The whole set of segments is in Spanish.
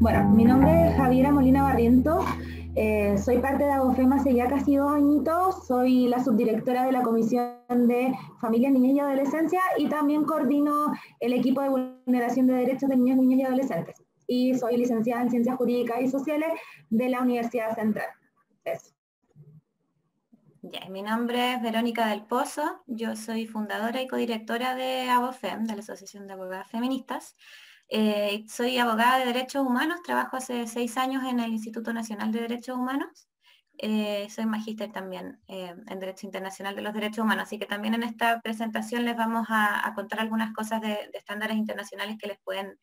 Bueno, mi nombre es Javiera Molina Barriento, eh, soy parte de ABOFEM hace ya casi dos añitos, soy la subdirectora de la Comisión de Familia, Niñez y Adolescencia y también coordino el equipo de vulneración de derechos de niños, niñas y adolescentes. Y soy licenciada en Ciencias Jurídicas y Sociales de la Universidad Central. Eso. mi nombre es Verónica del Pozo, yo soy fundadora y codirectora de ABOFEM, de la Asociación de Abogadas Feministas. Eh, soy abogada de derechos humanos, trabajo hace seis años en el Instituto Nacional de Derechos Humanos. Eh, soy magíster también eh, en Derecho Internacional de los Derechos Humanos, así que también en esta presentación les vamos a, contar algunas cosas de, estándares internacionales que les pueden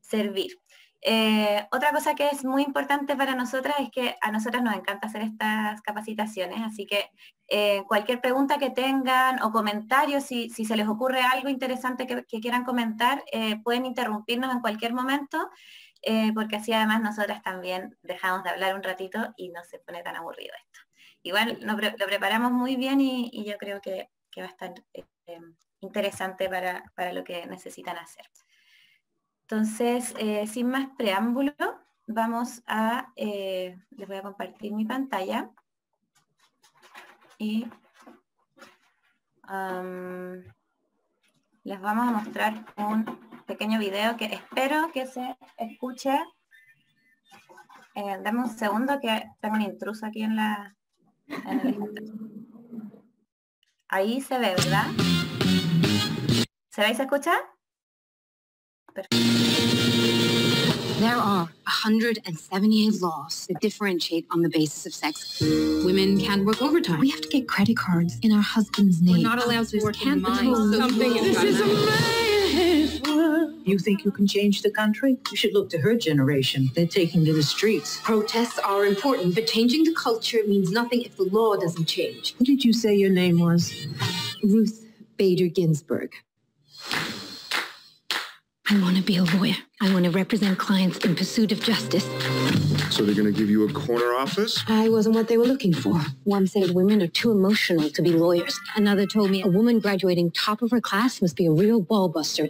servir. Eh, otra cosa que es muy importante para nosotras es que a nosotras nos encanta hacer estas capacitaciones, así que eh, cualquier pregunta que tengan o comentarios, si, se les ocurre algo interesante que, quieran comentar, eh, pueden interrumpirnos en cualquier momento, porque así además nosotras también dejamos de hablar un ratito y no se pone tan aburrido esto. Igual lo, preparamos muy bien y, yo creo que, va a estar interesante para lo que necesitan hacer. Entonces, eh, sin más preámbulo, vamos a, eh, les voy a compartir mi pantalla y les vamos a mostrar un pequeño video que espero que se escuche. Eh, dame un segundo que tengo un intruso aquí en la... Ahí se ve, ¿verdad? ¿Se ve y se escucha? There are 178 laws that differentiate on the basis of sex. Women can't work overtime. We have to get credit cards in our husband's name. We're not allowed to work can't in something. This is a man's. You think you can change the country? You should look to her generation. They're taking to the streets. Protests are important, but changing the culture means nothing if the law doesn't change. What did you say your name was? Ruth Bader Ginsburg. I want to be a lawyer. I want to represent clients in pursuit of justice. So they're going to give you a corner office? I wasn't what they were looking for. One said women are too emotional to be lawyers. Another told me a woman graduating top of her class must be a real ball buster.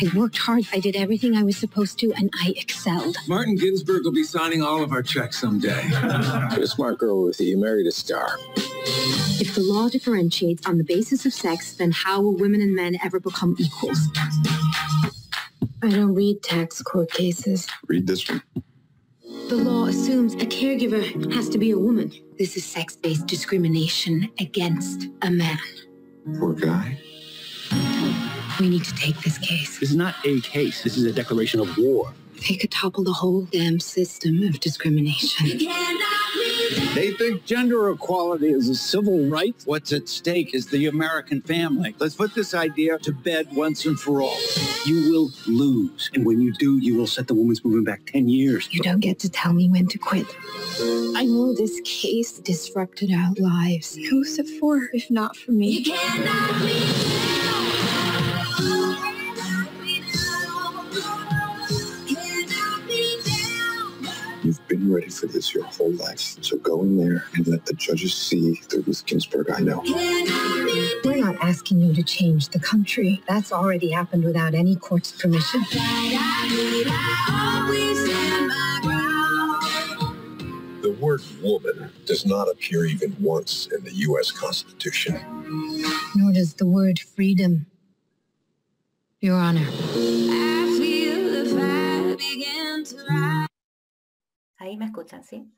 I worked hard. I did everything I was supposed to, and I excelled. Martin Ginsburg will be signing all of our checks someday. You're a smart girl, Ruthie. You married a star. If the law differentiates on the basis of sex, then how will women and men ever become equals? I don't read tax court cases. Read this one. The law assumes a caregiver has to be a woman. This is sex-based discrimination against a man. Poor guy. We need to take this case. This is not a case. This is a declaration of war. They could topple the whole damn system of discrimination. They think gender equality is a civil right. What's at stake is the American family. Let's put this idea to bed once and for all. You will lose. And when you do, you will set the women's movement back 10 years. You don't get to tell me when to quit. I know this case disrupted our lives. Who's it for, if not for me? Ready for this your whole life. So go in there and let the judges see the Ruth Ginsburg I know. We're not asking you to change the country. That's already happened without any court's permission. The word woman does not appear even once in the U.S. Constitution. Nor does the word freedom. Your Honor. Ahí me escuchan, ¿sí?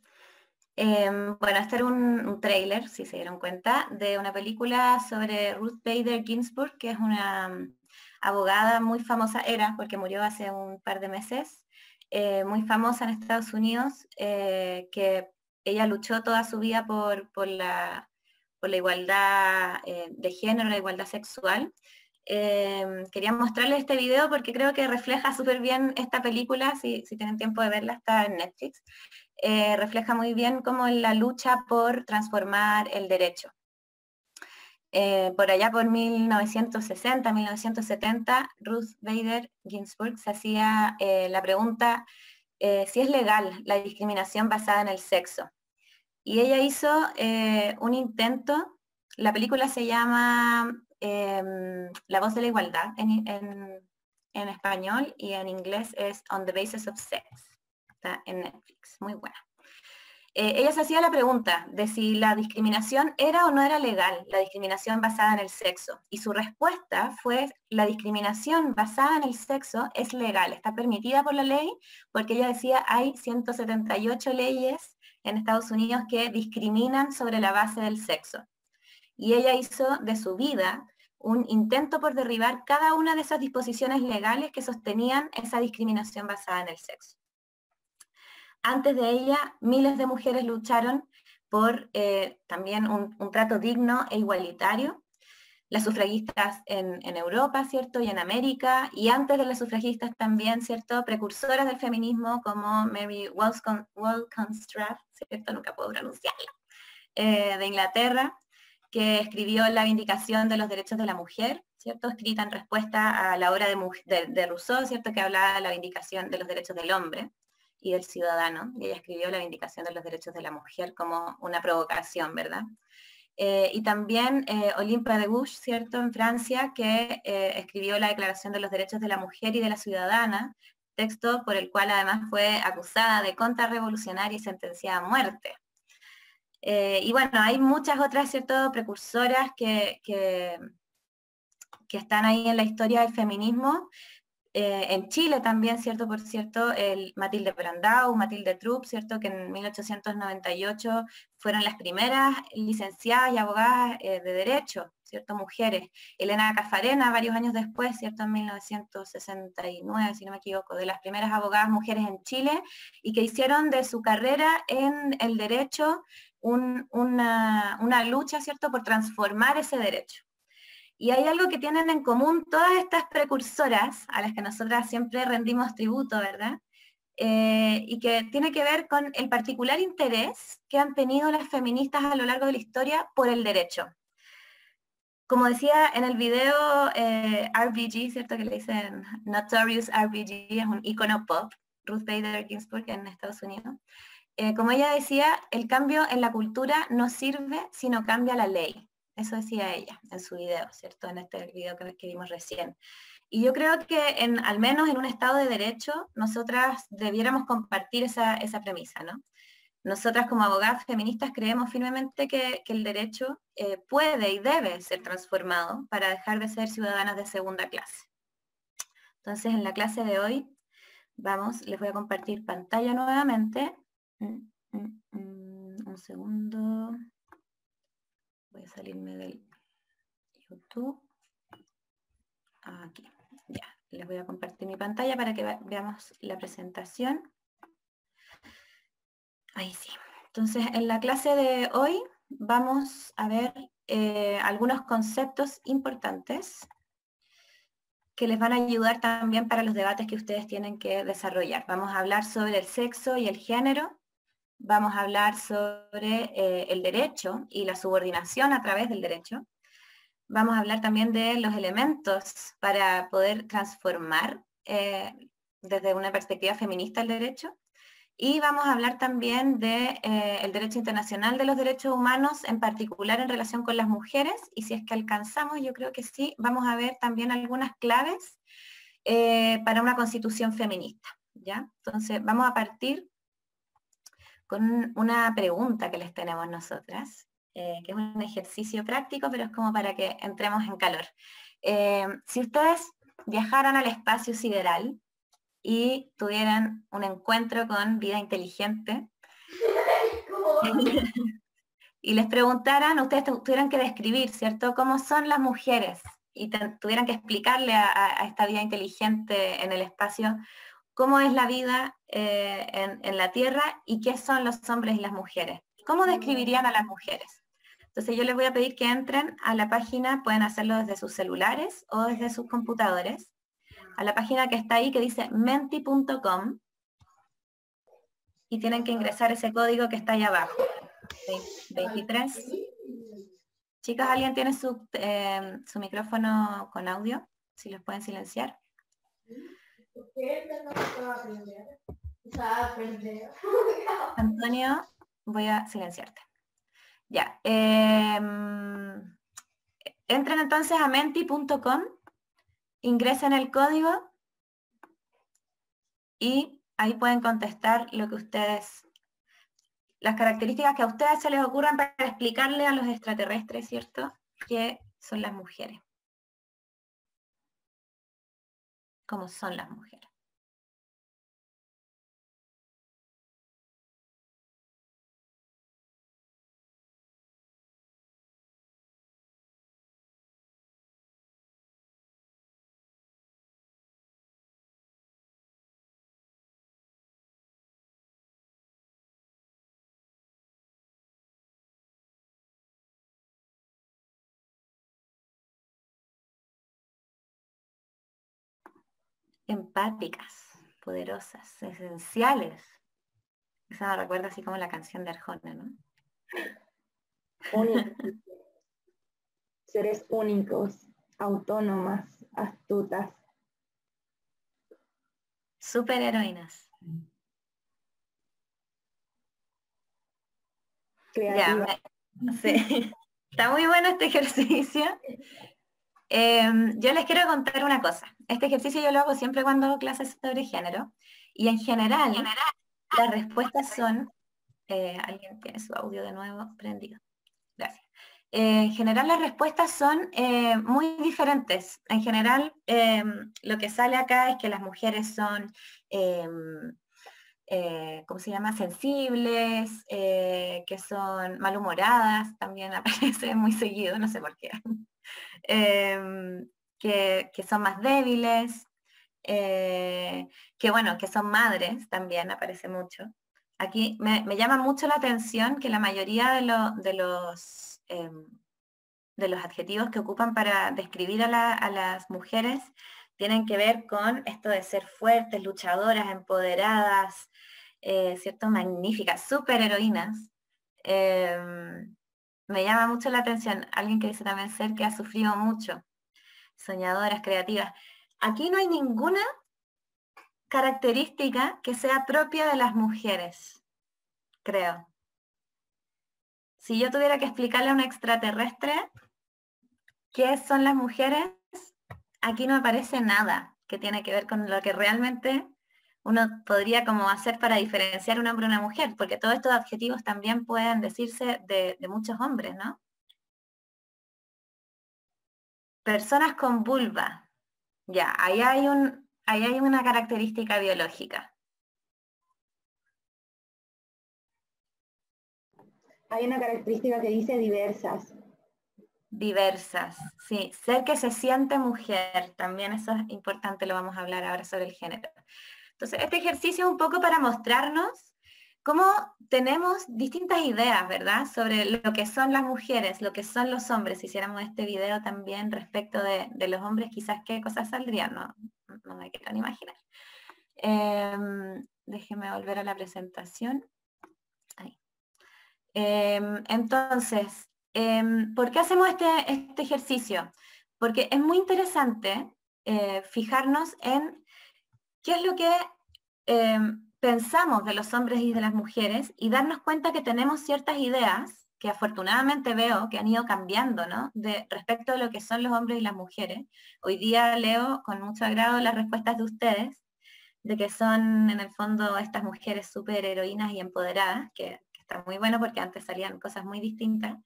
Em, bueno, este era un, un, trailer, si se dieron cuenta, de una película sobre Ruth Bader Ginsburg, que es una mm, abogada muy famosa, era, porque murió hace un par de meses, eh, muy famosa en Estados Unidos, eh, que ella luchó toda su vida por, la, por la, igualdad eh, de género, la igualdad sexual. Em, quería mostrarles este video porque creo que refleja súper bien esta película, si, tienen tiempo de verla, está en Netflix. Eh, refleja muy bien como la lucha por transformar el derecho. Eh, por allá por 1960, 1970, Ruth Bader Ginsburg se hacía eh, la pregunta si es legal la discriminación basada en el sexo. Y ella hizo un intento, la película se llama Em, la voz de la igualdad en, en español y en inglés es On the Basis of Sex. Está en Netflix, muy buena. Eh, ella se hacía la pregunta de si la discriminación era o no era legal, la discriminación basada en el sexo. Y su respuesta fue, la discriminación basada en el sexo es legal, está permitida por la ley, porque ella decía, hay 178 leyes en Estados Unidos que discriminan sobre la base del sexo. Y ella hizo de su vida un intento por derribar cada una de esas disposiciones legales que sostenían esa discriminación basada en el sexo. Antes de ella, miles de mujeres lucharon por eh, también un, trato digno e igualitario. Las sufragistas en, Europa, ¿cierto? Y en América, y antes de las sufragistas también, ¿cierto? Precursoras del feminismo como Mary Wollstonecraft, ¿cierto? Nunca puedo pronunciarla, eh, de Inglaterra, que escribió la Vindicación de los Derechos de la Mujer, ¿cierto? Escrita en respuesta a la obra de, Rousseau, ¿cierto? Que hablaba de la Vindicación de los Derechos del Hombre y del ciudadano. Y ella escribió la Vindicación de los Derechos de la Mujer como una provocación, ¿verdad? Eh, y también eh, Olympe de Gouges, ¿cierto?, en Francia, que eh, escribió la Declaración de los Derechos de la Mujer y de la Ciudadana, texto por el cual además fue acusada de contrarrevolucionaria y sentenciada a muerte. Y bueno, hay muchas otras, ¿cierto?, precursoras que, que, que están ahí en la historia del feminismo, eh, en Chile también, ¿cierto? Por cierto, el Matilde Brandau, Matilde Trupp, ¿cierto? Que en 1898 fueron las primeras licenciadas y abogadas eh, de derecho, ¿cierto? Mujeres. Elena Cafarena, varios años después, ¿cierto? En 1969, si no me equivoco, de las primeras abogadas mujeres en Chile y que hicieron de su carrera en el derecho una, lucha, ¿cierto? Por transformar ese derecho. Y hay algo que tienen en común todas estas precursoras a las que nosotras siempre rendimos tributo, ¿verdad? Eh, y que tiene que ver con el particular interés que han tenido las feministas a lo largo de la historia por el derecho. Como decía en el video eh, RBG, ¿cierto? Que le dicen Notorious RBG, es un icono pop, Ruth Bader Ginsburg en Estados Unidos. Eh, como ella decía, el cambio en la cultura no sirve si no cambia la ley. Eso decía ella en su video, ¿cierto? En este video que, vimos recién. Y yo creo que al menos en un Estado de Derecho, nosotras debiéramos compartir esa, premisa, ¿no? Nosotras como abogadas feministas creemos firmemente que, el derecho eh, puede y debe ser transformado para dejar de ser ciudadanas de segunda clase. Entonces, en la clase de hoy, vamos, les voy a compartir pantalla nuevamente. Mm, mm, mm, un segundo. Voy a salirme del YouTube. Aquí, ya. Les voy a compartir mi pantalla para que veamos la presentación. Ahí sí. Entonces, en la clase de hoy vamos a ver eh, algunos conceptos importantes que les van a ayudar también para los debates que ustedes tienen que desarrollar. Vamos a hablar sobre el sexo y el género, vamos a hablar sobre eh, el derecho y la subordinación a través del derecho. Vamos a hablar también de los elementos para poder transformar eh, desde una perspectiva feminista el derecho. Y vamos a hablar también del de, eh, derecho internacional de los derechos humanos, en particular en relación con las mujeres. Y si es que alcanzamos, yo creo que sí, vamos a ver también algunas claves para una constitución feminista. ¿ya? Entonces, vamos a partir con una pregunta que les tenemos nosotras, eh, que es un ejercicio práctico, pero es como para que entremos en calor. Eh, si ustedes viajaran al espacio sideral y tuvieran un encuentro con vida inteligente, y les preguntaran, ustedes tuvieran que describir, ¿cierto?, cómo son las mujeres y tuvieran que explicarle a, esta vida inteligente en el espacio cómo es la vida eh, en, la Tierra y qué son los hombres y las mujeres. ¿Cómo describirían a las mujeres? Entonces yo les voy a pedir que entren a la página, pueden hacerlo desde sus celulares o desde sus computadores, a la página que está ahí que dice menti.com y tienen que ingresar ese código que está ahí abajo. 23. Chicas, ¿alguien tiene su, eh, su micrófono con audio? Si los pueden silenciar. Antonio, voy a silenciarte. Ya. entren entonces a menti.com, ingresen el código y ahí pueden contestar lo que ustedes, las características que a ustedes se les ocurran para explicarle a los extraterrestres, ¿cierto? Que son las mujeres. ¿Cómo son las mujeres? Empáticas, poderosas, esenciales. Eso me recuerda así como la canción de Arjona, ¿no? Únicos. Seres únicos, autónomas, astutas. Superheroínas. Creativas. Ya, sí. Está muy bueno este ejercicio. Em, yo les quiero contar una cosa. Este ejercicio yo lo hago siempre cuando hago clases sobre género. Y en general, las respuestas son... eh, Alguien tiene su audio de nuevo prendido. Gracias. Eh, en general las respuestas son eh, muy diferentes. En general em, lo que sale acá es que las mujeres son, em, eh, ¿cómo se llama? Sensibles, eh, que son malhumoradas, también aparece muy seguido, no sé por qué. Em, que, que son más débiles, eh, que bueno, que son madres, también aparece mucho. Aquí me, me llama mucho la atención que la mayoría de, lo- de los, em, de los adjetivos que ocupan para describir a las mujeres tienen que ver con esto de ser fuertes, luchadoras, empoderadas, eh, ¿cierto? Magníficas, superheroínas. Em, me llama mucho la atención alguien que dice también ser que ha sufrido mucho, soñadoras, creativas. Aquí no hay ninguna característica que sea propia de las mujeres, creo. Si yo tuviera que explicarle a un extraterrestre qué son las mujeres, aquí no aparece nada que tiene que ver con lo que realmente uno podría como hacer para diferenciar un hombre y una mujer, porque todos estos adjetivos también pueden decirse de, muchos hombres, ¿no? Personas con vulva. Ya, ahí hay, un, ahí hay una característica biológica. Hay una característica que dice diversas. Diversas, sí. Ser que se siente mujer, también eso es importante, lo vamos a hablar ahora sobre el género. Entonces, este ejercicio es un poco para mostrarnos cómo tenemos distintas ideas, ¿verdad? Sobre lo que son las mujeres, lo que son los hombres. Si hiciéramos este video también respecto de, los hombres, quizás qué cosas saldrían, no, no me quiero ni imaginar. Em, déjeme volver a la presentación. Ahí. Em, entonces, em, ¿por qué hacemos este, este ejercicio? Porque es muy interesante eh, fijarnos en qué es lo que em, pensamos de los hombres y de las mujeres y darnos cuenta que tenemos ciertas ideas que afortunadamente veo que han ido cambiando, ¿no? De, respecto a lo que son los hombres y las mujeres. Hoy día leo con mucho agrado las respuestas de ustedes, de que son en el fondo estas mujeres súper heroínas y empoderadas, que, que está muy bueno porque antes salían cosas muy distintas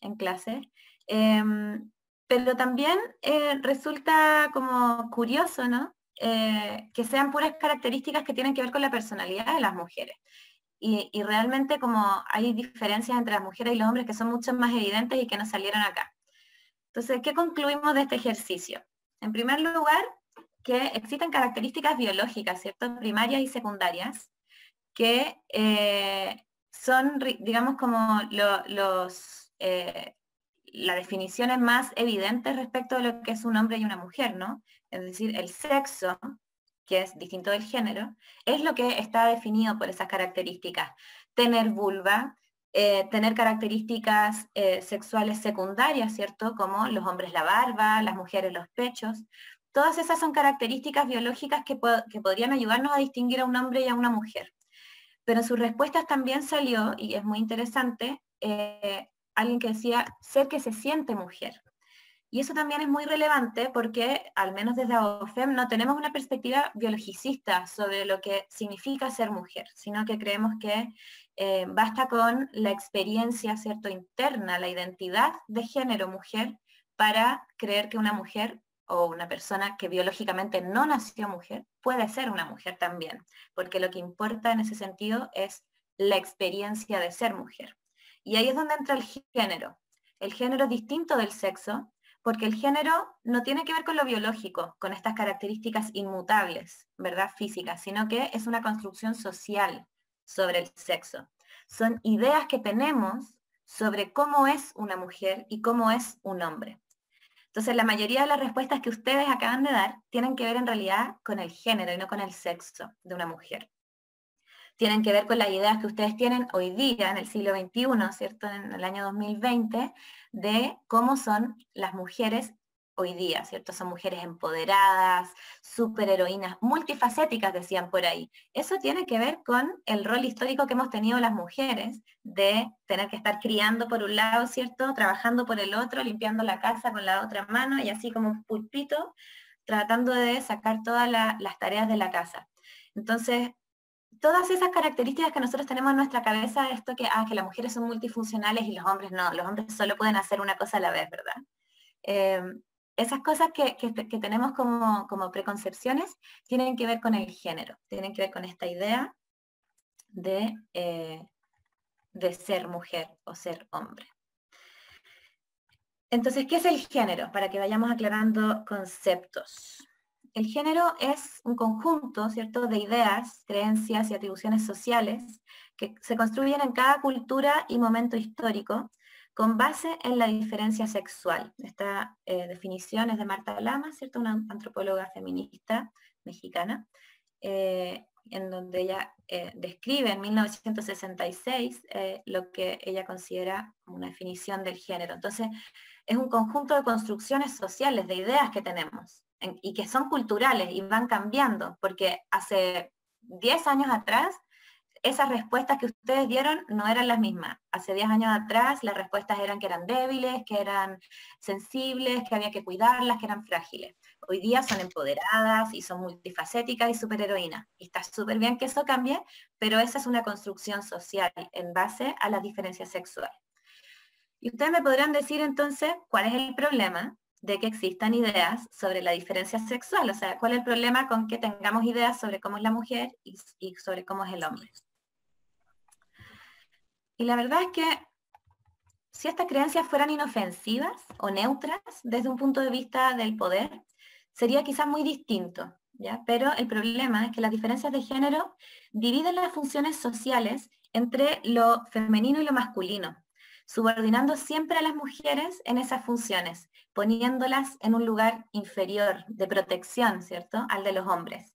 en clase. Em, pero también eh, resulta como curioso, ¿no? Eh, que sean puras características que tienen que ver con la personalidad de las mujeres. Y, realmente como hay diferencias entre las mujeres y los hombres que son mucho más evidentes y que nos salieron acá. Entonces, ¿qué concluimos de este ejercicio? En primer lugar, que existen características biológicas, ¿cierto? Primarias y secundarias, que eh, son, digamos, como lo, los, eh, las definiciones más evidentes respecto de lo que es un hombre y una mujer, ¿no? Es decir, el sexo, que es distinto del género, es lo que está definido por esas características. Tener vulva, eh, tener características eh, sexuales secundarias, ¿cierto? Como los hombres la barba, las mujeres los pechos. Todas esas son características biológicas que, po que podrían ayudarnos a distinguir a un hombre y a una mujer. Pero en sus respuestas también salió, y es muy interesante, alguien que decía ser que se siente mujer. Y eso también es muy relevante porque, al menos desde AOFEM, no tenemos una perspectiva biologicista sobre lo que significa ser mujer, sino que creemos que eh, basta con la experiencia cierto interna, la identidad de género mujer, para creer que una mujer o una persona que biológicamente no nació mujer puede ser una mujer también, porque lo que importa en ese sentido es la experiencia de ser mujer. Y ahí es donde entra el género. El género es distinto del sexo, porque el género no tiene que ver con lo biológico, con estas características inmutables, ¿verdad? Físicas, sino que es una construcción social sobre el sexo. Son ideas que tenemos sobre cómo es una mujer y cómo es un hombre. Entonces, la mayoría de las respuestas que ustedes acaban de dar tienen que ver en realidad con el género y no con el sexo de una mujer. Tienen que ver con las ideas que ustedes tienen hoy día, en el siglo XXI, ¿cierto? En el año 2020, de cómo son las mujeres hoy día, ¿cierto? Son mujeres empoderadas, superheroínas, multifacéticas, decían por ahí. Eso tiene que ver con el rol histórico que hemos tenido las mujeres de tener que estar criando por un lado, ¿cierto? Trabajando por el otro, limpiando la casa con la otra mano y así como un pulpito, tratando de sacar todas las tareas de la casa. Entonces, todas esas características que nosotros tenemos en nuestra cabeza, esto que, ah, que las mujeres son multifuncionales y los hombres no, los hombres solo pueden hacer una cosa a la vez, ¿verdad? Em, esas cosas que, tenemos como, preconcepciones tienen que ver con el género, tienen que ver con esta idea de, eh, de ser mujer o ser hombre. Entonces, ¿qué es el género? Para que vayamos aclarando conceptos el género es un conjunto, ¿cierto?, de ideas, creencias y atribuciones sociales que se construyen en cada cultura y momento histórico con base en la diferencia sexual. Esta eh, definición es de Marta Lama, ¿cierto?, una antropóloga feminista mexicana, eh, en donde ella eh, describe en 1966 lo que ella considera una definición del género. Entonces, es un conjunto de construcciones sociales, de ideas que tenemos, y que son culturales y van cambiando, porque hace 10 años atrás esas respuestas que ustedes dieron no eran las mismas. Hace 10 años atrás las respuestas eran que eran débiles, que eran sensibles, que había que cuidarlas, que eran frágiles. Hoy día son empoderadas y son multifacéticas y superheroínas. Y está súper bien que eso cambie, pero esa es una construcción social en base a las diferencias sexuales. Y ustedes me podrán decir entonces cuál es el problema de que existan ideas sobre la diferencia sexual, o sea, cuál es el problema con que tengamos ideas sobre cómo es la mujer y, sobre cómo es el hombre. Y la verdad es que si estas creencias fueran inofensivas o neutras desde un punto de vista del poder, sería quizás muy distinto, ¿ya? Pero el problema es que las diferencias de género dividen las funciones sociales entre lo femenino y lo masculino, subordinando siempre a las mujeres en esas funciones, poniéndolas en un lugar inferior de protección, ¿cierto?, al de los hombres.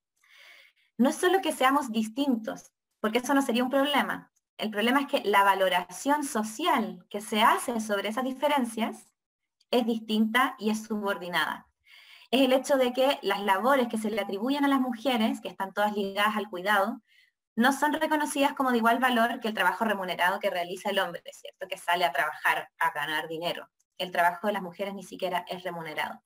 No es solo que seamos distintos, porque eso no sería un problema. El problema es que la valoración social que se hace sobre esas diferencias es distinta y es subordinada. Es el hecho de que las labores que se le atribuyen a las mujeres, que están todas ligadas al cuidado, no son reconocidas como de igual valor que el trabajo remunerado que realiza el hombre, ¿cierto? Que sale a trabajar, a ganar dinero. El trabajo de las mujeres ni siquiera es remunerado.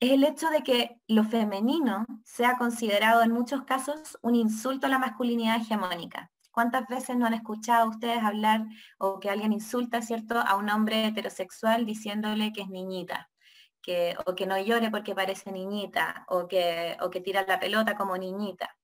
Es el hecho de que lo femenino sea considerado en muchos casos un insulto a la masculinidad hegemónica. ¿Cuántas veces no han escuchado ustedes hablar o que alguien insulta, ¿cierto?, a un hombre heterosexual diciéndole que es niñita, que, o que no llore porque parece niñita, o que, o que tira la pelota como niñita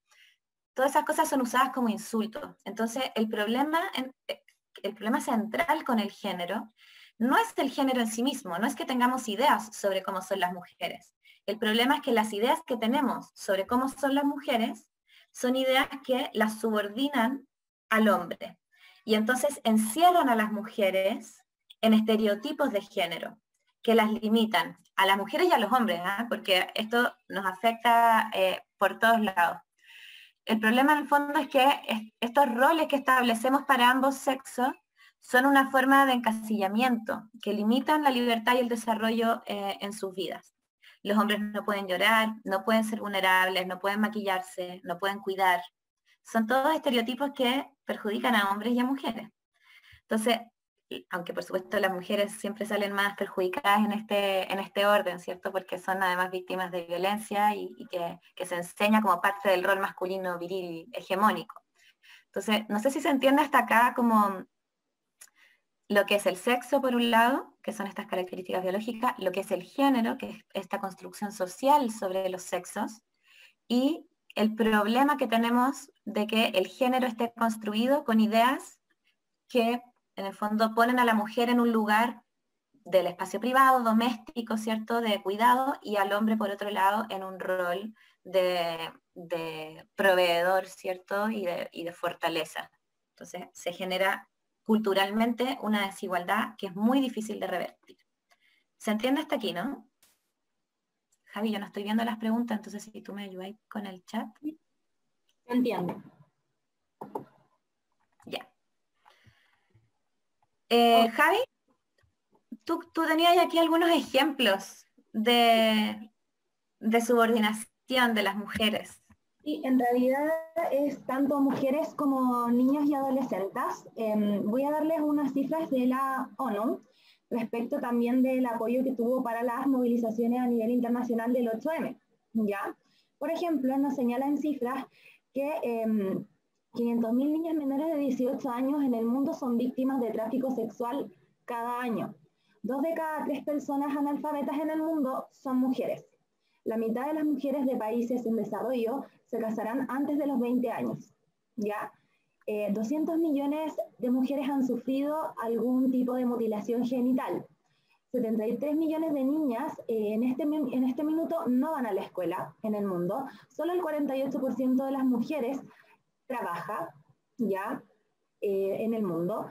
todas esas cosas son usadas como insultos. Entonces, el problema, eh, el problema central con el género no es el género en sí mismo, no es que tengamos ideas sobre cómo son las mujeres. El problema es que las ideas que tenemos sobre cómo son las mujeres son ideas que las subordinan al hombre. Y entonces encierran a las mujeres en estereotipos de género que las limitan a las mujeres y a los hombres, ¿ah? porque esto nos afecta eh, por todos lados. El problema en el fondo es que estos roles que establecemos para ambos sexos son una forma de encasillamiento que limitan la libertad y el desarrollo eh, en sus vidas. Los hombres no pueden llorar, no pueden ser vulnerables, no pueden maquillarse, no pueden cuidar. Son todos estereotipos que perjudican a hombres y a mujeres. Entonces, aunque por supuesto las mujeres siempre salen más perjudicadas en este, en este orden, ¿cierto? Porque son además víctimas de violencia y, que, que, se enseña como parte del rol masculino viril hegemónico. Entonces, no sé si se entiende hasta acá como lo que es el sexo por un lado, que son estas características biológicas, lo que es el género, que es esta construcción social sobre los sexos, y el problema que tenemos de que el género esté construido con ideas que en el fondo ponen a la mujer en un lugar del espacio privado, doméstico, ¿cierto?, de cuidado, y al hombre, por otro lado, en un rol de, proveedor, ¿cierto?, y de, y de fortaleza. Entonces se genera culturalmente una desigualdad que es muy difícil de revertir. ¿Se entiende hasta aquí, no? Javi, yo no estoy viendo las preguntas, entonces si tú me ayudas con el chat. Entiendo. Ya. Eh, Javi, tú, tenías aquí algunos ejemplos de, de subordinación de las mujeres. Sí, en realidad es tanto mujeres como niños y adolescentes. Em, voy a darles unas cifras de la ONU respecto también del apoyo que tuvo para las movilizaciones a nivel internacional del 8M. ¿ya? Por ejemplo, nos señala en cifras que eh, em, 500.000 niñas menores de 18 años en el mundo son víctimas de tráfico sexual cada año. Dos de cada tres personas analfabetas en el mundo son mujeres. La mitad de las mujeres de países en desarrollo se casarán antes de los 20 años. ¿ya? 200 eh, millones de mujeres han sufrido algún tipo de mutilación genital. 73 millones de niñas eh, en, este, en este minuto no van a la escuela en el mundo. Solo el 48% de las mujeres trabaja ya eh, en el mundo.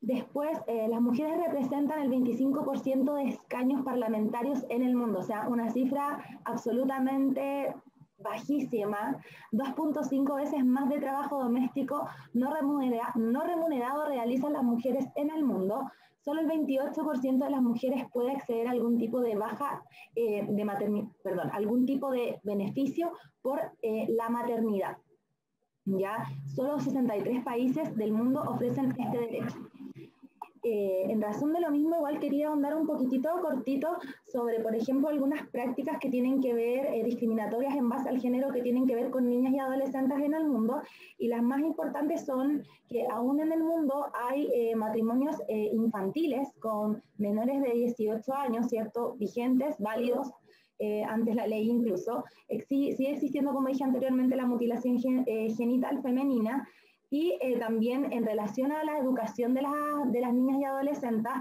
Después, las mujeres representan el 25% de escaños parlamentarios en el mundo, o sea, una cifra absolutamente bajísima, 2.5 veces más de trabajo doméstico no, no remunerado realizan las mujeres en el mundo. Solo el 28% de las mujeres puede acceder a algún tipo de baja eh, de perdón, algún tipo de beneficio por eh, la maternidad. ¿Ya? Solo 63 países del mundo ofrecen este derecho. Eh, en razón de lo mismo, igual quería ahondar un poquitito cortito sobre, por ejemplo, algunas prácticas que tienen que ver, eh, discriminatorias en base al género, que tienen que ver con niñas y adolescentes en el mundo. Y las más importantes son que aún en el mundo hay eh, matrimonios infantiles con menores de 18 años, ¿cierto? Vigentes, válidos. Antes la ley incluso, sigue existiendo, como dije anteriormente, la mutilación genital femenina, y eh, también en relación a la educación de, de las niñas y adolescentes,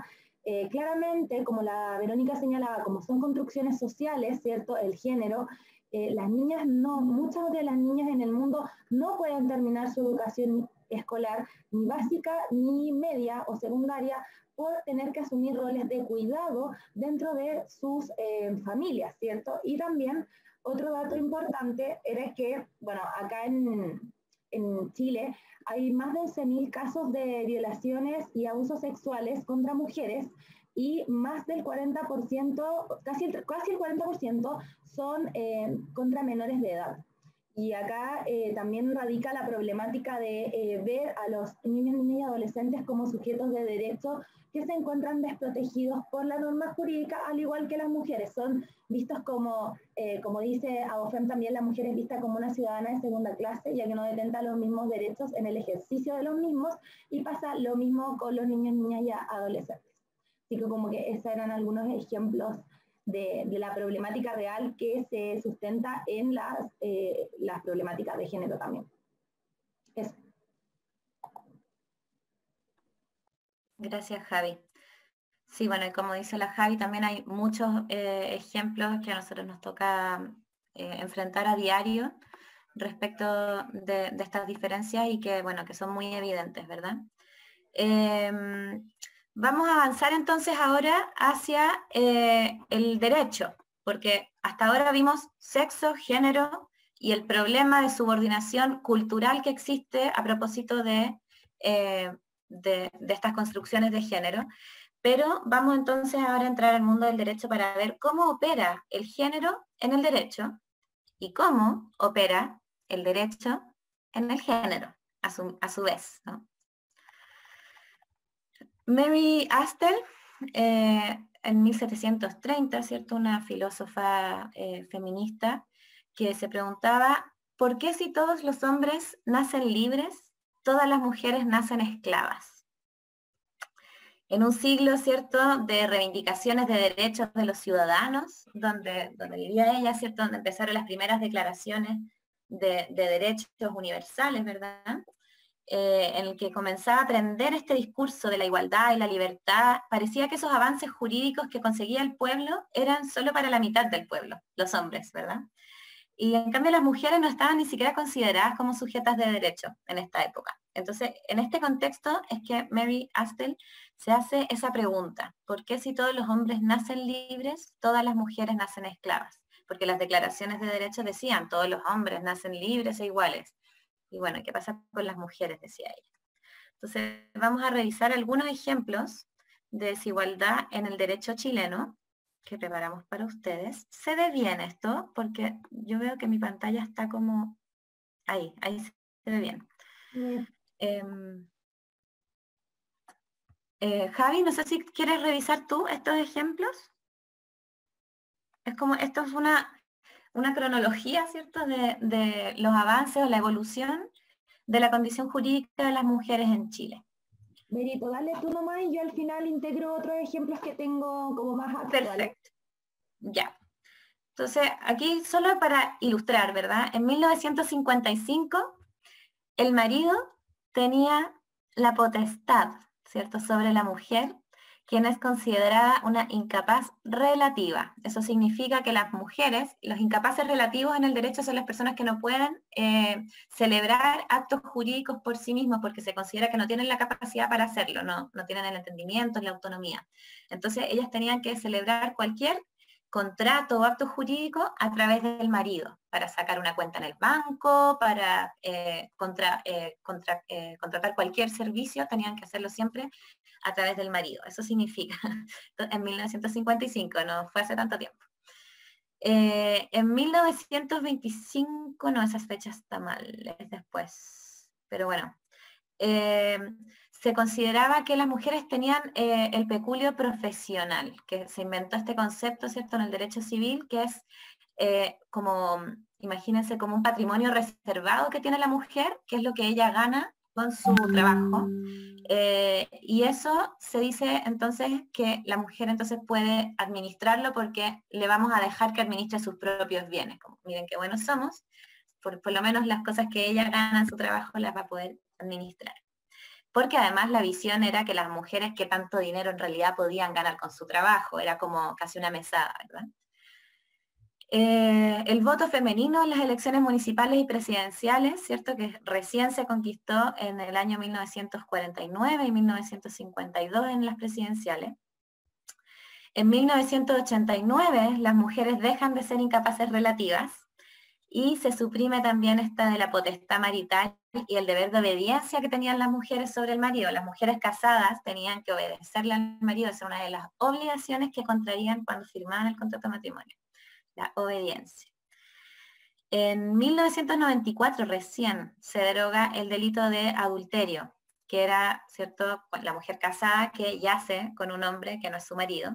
eh, claramente, como la Verónica señalaba, como son construcciones sociales, ¿cierto? El género, eh, las niñas no, muchas de las niñas en el mundo no pueden terminar su educación escolar, ni básica, ni media o secundaria, por tener que asumir roles de cuidado dentro de sus familias, ¿cierto? Y también otro dato importante era que, bueno, acá en, en Chile hay más de 11.000 casos de violaciones y abusos sexuales contra mujeres y más del 40%, casi el, casi el 40% son eh, contra menores de edad. Y acá eh, también radica la problemática de eh, ver a los niños, niñas y adolescentes como sujetos de derecho que se encuentran desprotegidos por la norma jurídica, al igual que las mujeres. Son vistos como, eh, como dice Abofem, también la mujer es vista como una ciudadana de segunda clase, ya que no detenta los mismos derechos en el ejercicio de los mismos, y pasa lo mismo con los niños, niñas y adolescentes. Así que como que esos eran algunos ejemplos de, la problemática real que se sustenta en las, eh, las problemáticas de género también. Eso. Gracias, Javi. Sí, bueno, y como dice la Javi, también hay muchos eh, ejemplos que a nosotros nos toca eh, enfrentar a diario respecto de, estas diferencias y que, bueno, que son muy evidentes, ¿verdad? Em, Vamos a avanzar entonces ahora hacia eh, el derecho, porque hasta ahora vimos sexo, género y el problema de subordinación cultural que existe a propósito de, eh, de, estas construcciones de género. Pero vamos entonces ahora a entrar al mundo del derecho para ver cómo opera el género en el derecho y cómo opera el derecho en el género, a su, a su vez. ¿no? Mary Astor, eh, en 1730, ¿cierto? Una filósofa eh, feminista que se preguntaba, ¿por qué si todos los hombres nacen libres, todas las mujeres nacen esclavas? En un siglo, ¿cierto?, de reivindicaciones de derechos de los ciudadanos, donde, donde vivía ella, ¿cierto?, donde empezaron las primeras declaraciones de, de derechos universales, ¿verdad? Eh, en el que comenzaba a aprender este discurso de la igualdad y la libertad, parecía que esos avances jurídicos que conseguía el pueblo eran solo para la mitad del pueblo, los hombres, ¿verdad? Y en cambio las mujeres no estaban ni siquiera consideradas como sujetas de derecho en esta época. Entonces, en este contexto es que Mary Astle se hace esa pregunta, ¿por qué si todos los hombres nacen libres, todas las mujeres nacen esclavas? Porque las declaraciones de derechos decían, todos los hombres nacen libres e iguales. Y bueno, ¿qué pasa con las mujeres? Decía ella. Entonces, vamos a revisar algunos ejemplos de desigualdad en el derecho chileno que preparamos para ustedes. Se ve bien esto porque yo veo que mi pantalla está como ahí, ahí se ve bien. Em, eh, Javi, no sé si quieres revisar tú estos ejemplos. Es como, esto es una, una cronología, ¿cierto?, de, los avances o la evolución de la condición jurídica de las mujeres en Chile. Merito, dale tú nomás y yo al final integro otros ejemplos que tengo como más actuales. Perfecto. Ya. Entonces, aquí solo para ilustrar, ¿verdad? En 1955, el marido tenía la potestad, ¿cierto?, sobre la mujer quien es considerada una incapaz relativa. Eso significa que las mujeres, los incapaces relativos en el derecho son las personas que no pueden eh, celebrar actos jurídicos por sí mismos porque se considera que no tienen la capacidad para hacerlo, no, no tienen el entendimiento, la autonomía. Entonces ellas tenían que celebrar cualquier contrato o acto jurídico a través del marido, para sacar una cuenta en el banco, para eh, contra, eh, contratar cualquier servicio, tenían que hacerlo siempre a través del marido. Eso significa, en 1955, no fue hace tanto tiempo. Eh, en 1925, no, esas fechas está mal, es después. Pero bueno, eh, se consideraba que las mujeres tenían eh, el peculio profesional, que se inventó este concepto, ¿cierto?, en el derecho civil, que es como, imagínense, como un patrimonio reservado que tiene la mujer, que es lo que ella gana con su trabajo. Eh, y eso se dice entonces que la mujer entonces puede administrarlo porque le vamos a dejar que administre sus propios bienes. Como, miren qué buenos somos, por, lo menos las cosas que ella gana en su trabajo las va a poder administrar. Porque además la visión era que las mujeres que tanto dinero en realidad podían ganar con su trabajo, era como casi una mesada, ¿verdad? Eh, el voto femenino en las elecciones municipales y presidenciales, ¿cierto? Que recién se conquistó en el año 1949 y 1952 en las presidenciales. En 1989 las mujeres dejan de ser incapaces relativas y se suprime también esta de la potestad marital y el deber de obediencia que tenían las mujeres sobre el marido. Las mujeres casadas tenían que obedecerle al marido, es una de las obligaciones que contraían cuando firmaban el contrato de matrimonio la obediencia. En 1994 recién se deroga el delito de adulterio, que era, ¿cierto?, la mujer casada que yace con un hombre que no es su marido.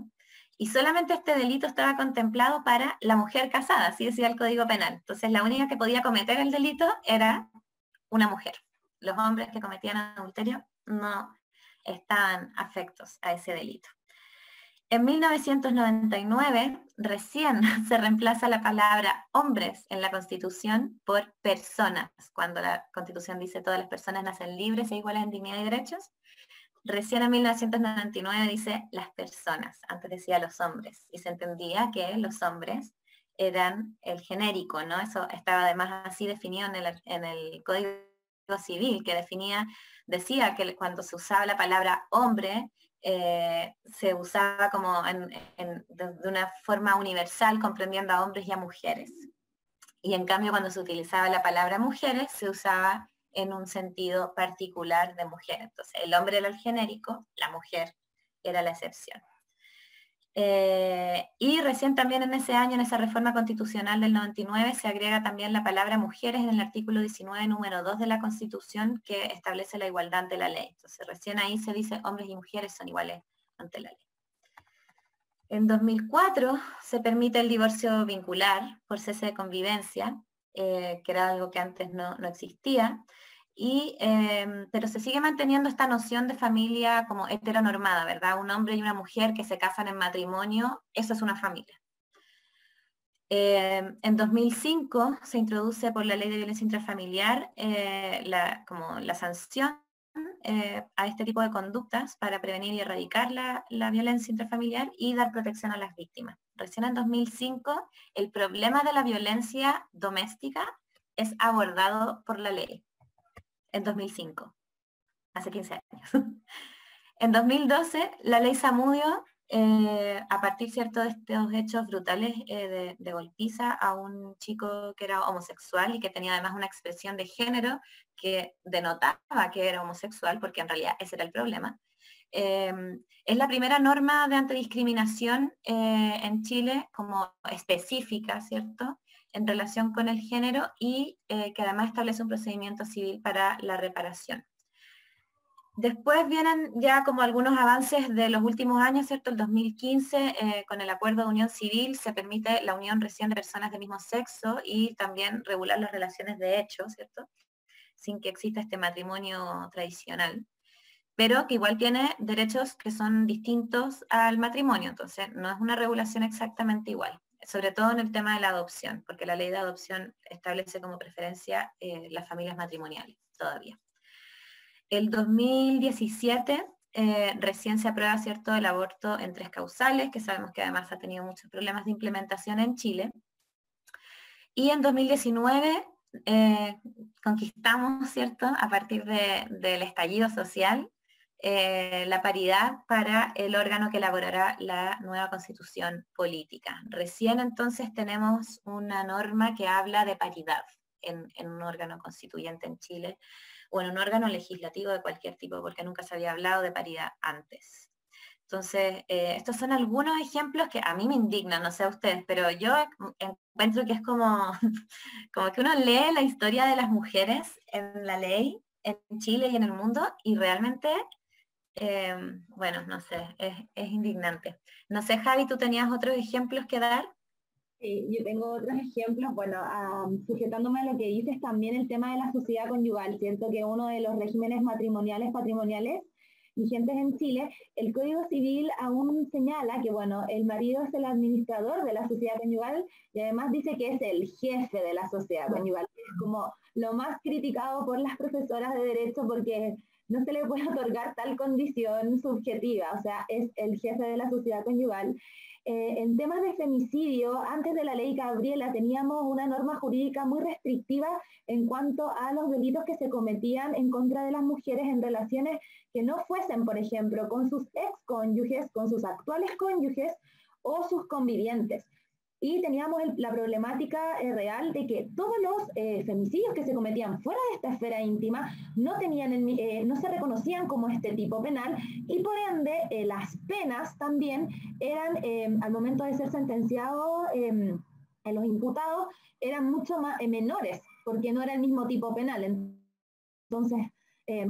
Y solamente este delito estaba contemplado para la mujer casada, así decía el Código Penal. Entonces la única que podía cometer el delito era una mujer. Los hombres que cometían adulterio no estaban afectos a ese delito. En 1999 recién se reemplaza la palabra hombres en la Constitución por personas, cuando la Constitución dice todas las personas nacen libres e iguales en dignidad y derechos. Recién en 1999 dice las personas, antes decía los hombres, y se entendía que los hombres eran el genérico, ¿no? Eso estaba además así definido en el, en el Código Civil, que definía, decía que cuando se usaba la palabra hombre, eh, se usaba como de, una forma universal, comprendiendo a hombres y a mujeres. Y en cambio, cuando se utilizaba la palabra mujeres, se usaba en un sentido particular de mujer. Entonces, el hombre era el genérico, la mujer era la excepción. Eh, y recién también en ese año, en esa reforma constitucional del 99, se agrega también la palabra mujeres en el artículo 19, número 2 de la Constitución, que establece la igualdad de la ley. Entonces recién ahí se dice hombres y mujeres son iguales ante la ley. En 2004 se permite el divorcio vincular por cese de convivencia, eh, que era algo que antes no, no existía. Em, pero se sigue manteniendo esta noción de familia como heteronormada, ¿verdad? Un hombre y una mujer que se casan en matrimonio, eso es una familia. Em, en 2005 se introduce por la ley de violencia intrafamiliar eh, la, como la sanción eh, a este tipo de conductas para prevenir y erradicar la, la, violencia intrafamiliar y dar protección a las víctimas. Recién en 2005 el problema de la violencia doméstica es abordado por la ley en 2005, hace 15 años. en 2012, la ley Samudio, eh, a partir ¿cierto? de estos hechos brutales eh, de, golpiza a un chico que era homosexual y que tenía además una expresión de género que denotaba que era homosexual, porque en realidad ese era el problema. Em, es la primera norma de antidiscriminación eh, en Chile como específica, ¿cierto? En relación con el género y eh, que además establece un procedimiento civil para la reparación. Después vienen ya como algunos avances de los últimos años, ¿cierto? El 2015, eh, con el acuerdo de unión civil, se permite la unión recién de personas del mismo sexo y también regular las relaciones de hecho, ¿cierto? Sin que exista este matrimonio tradicional, pero que igual tiene derechos que son distintos al matrimonio, entonces no es una regulación exactamente igual sobre todo en el tema de la adopción, porque la ley de adopción establece como preferencia eh, las familias matrimoniales todavía. El 2017 eh, recién se aprueba cierto el aborto en tres causales, que sabemos que además ha tenido muchos problemas de implementación en Chile. Y en 2019 eh, conquistamos, ¿cierto? A partir del estallido social, eh, la paridad para el órgano que elaborará la nueva constitución política. Recién entonces tenemos una norma que habla de paridad en, un órgano constituyente en Chile o en un órgano legislativo de cualquier tipo, porque nunca se había hablado de paridad antes. Entonces, eh, estos son algunos ejemplos que a mí me indignan, no sé a ustedes, pero yo encuentro que es como, como que uno lee la historia de las mujeres en la ley en Chile y en el mundo y realmente Em, bueno, no sé, es, indignante. No sé, Javi, ¿tú tenías otros ejemplos que dar? Sí, yo tengo otros ejemplos, bueno, sujetándome a lo que dices también el tema de la sociedad conyugal, siento que uno de los regímenes matrimoniales, patrimoniales vigentes en Chile, el Código Civil aún señala que, bueno, el marido es el administrador de la sociedad conyugal y además dice que es el jefe de la sociedad conyugal. Es como lo más criticado por las profesoras de derecho porque no se le puede otorgar tal condición subjetiva, o sea, es el jefe de la sociedad conyugal. Eh, en temas de femicidio, antes de la ley Gabriela teníamos una norma jurídica muy restrictiva en cuanto a los delitos que se cometían en contra de las mujeres en relaciones que no fuesen, por ejemplo, con sus ex cónyuges, con sus actuales cónyuges o sus convivientes y teníamos la problemática eh, real de que todos los eh, femicidios que se cometían fuera de esta esfera íntima no, tenían eh, no se reconocían como este tipo penal y por ende las penas también eran, al momento de ser sentenciados en los imputados, eran mucho más menores porque no era el mismo tipo penal. Entonces,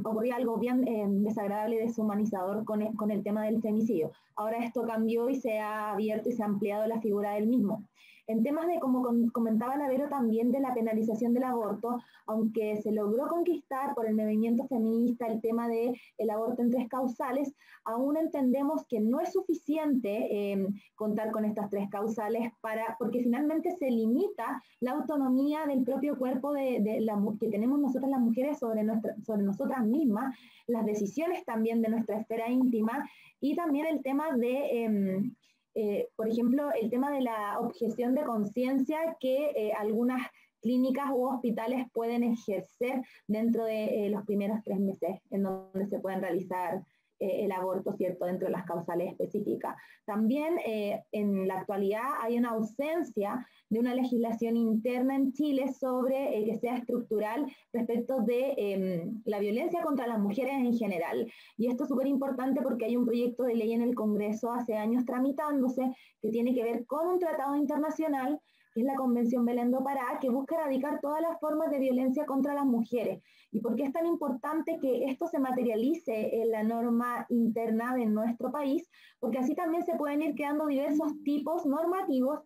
ocurría algo bien desagradable y deshumanizador con el, con el tema del femicidio. Ahora esto cambió y se ha abierto y se ha ampliado la figura del mismo. En temas de, como comentaba Lavero, también de la penalización del aborto, aunque se logró conquistar por el movimiento feminista el tema del el aborto en tres causales, aún entendemos que no es suficiente em, contar con estas tres causales para, porque finalmente se limita la autonomía del propio cuerpo de, que tenemos nosotras las mujeres sobre, nuestra, sobre nosotras mismas, las decisiones también de nuestra esfera íntima y también el tema de... Em, eh, por ejemplo, el tema de la objeción de conciencia que eh, algunas clínicas u hospitales pueden ejercer dentro de eh, los primeros tres meses en donde se pueden realizar eh, el aborto, ¿cierto?, dentro de las causales específicas. También eh, en la actualidad hay una ausencia de una legislación interna en Chile sobre eh, que sea estructural respecto de em, la violencia contra las mujeres en general. Y esto es súper importante porque hay un proyecto de ley en el Congreso hace años tramitándose que tiene que ver con un tratado internacional que es la Convención Belén do Pará, que busca erradicar todas las formas de violencia contra las mujeres. ¿Y por qué es tan importante que esto se materialice en la norma interna de nuestro país? Porque así también se pueden ir creando diversos tipos normativos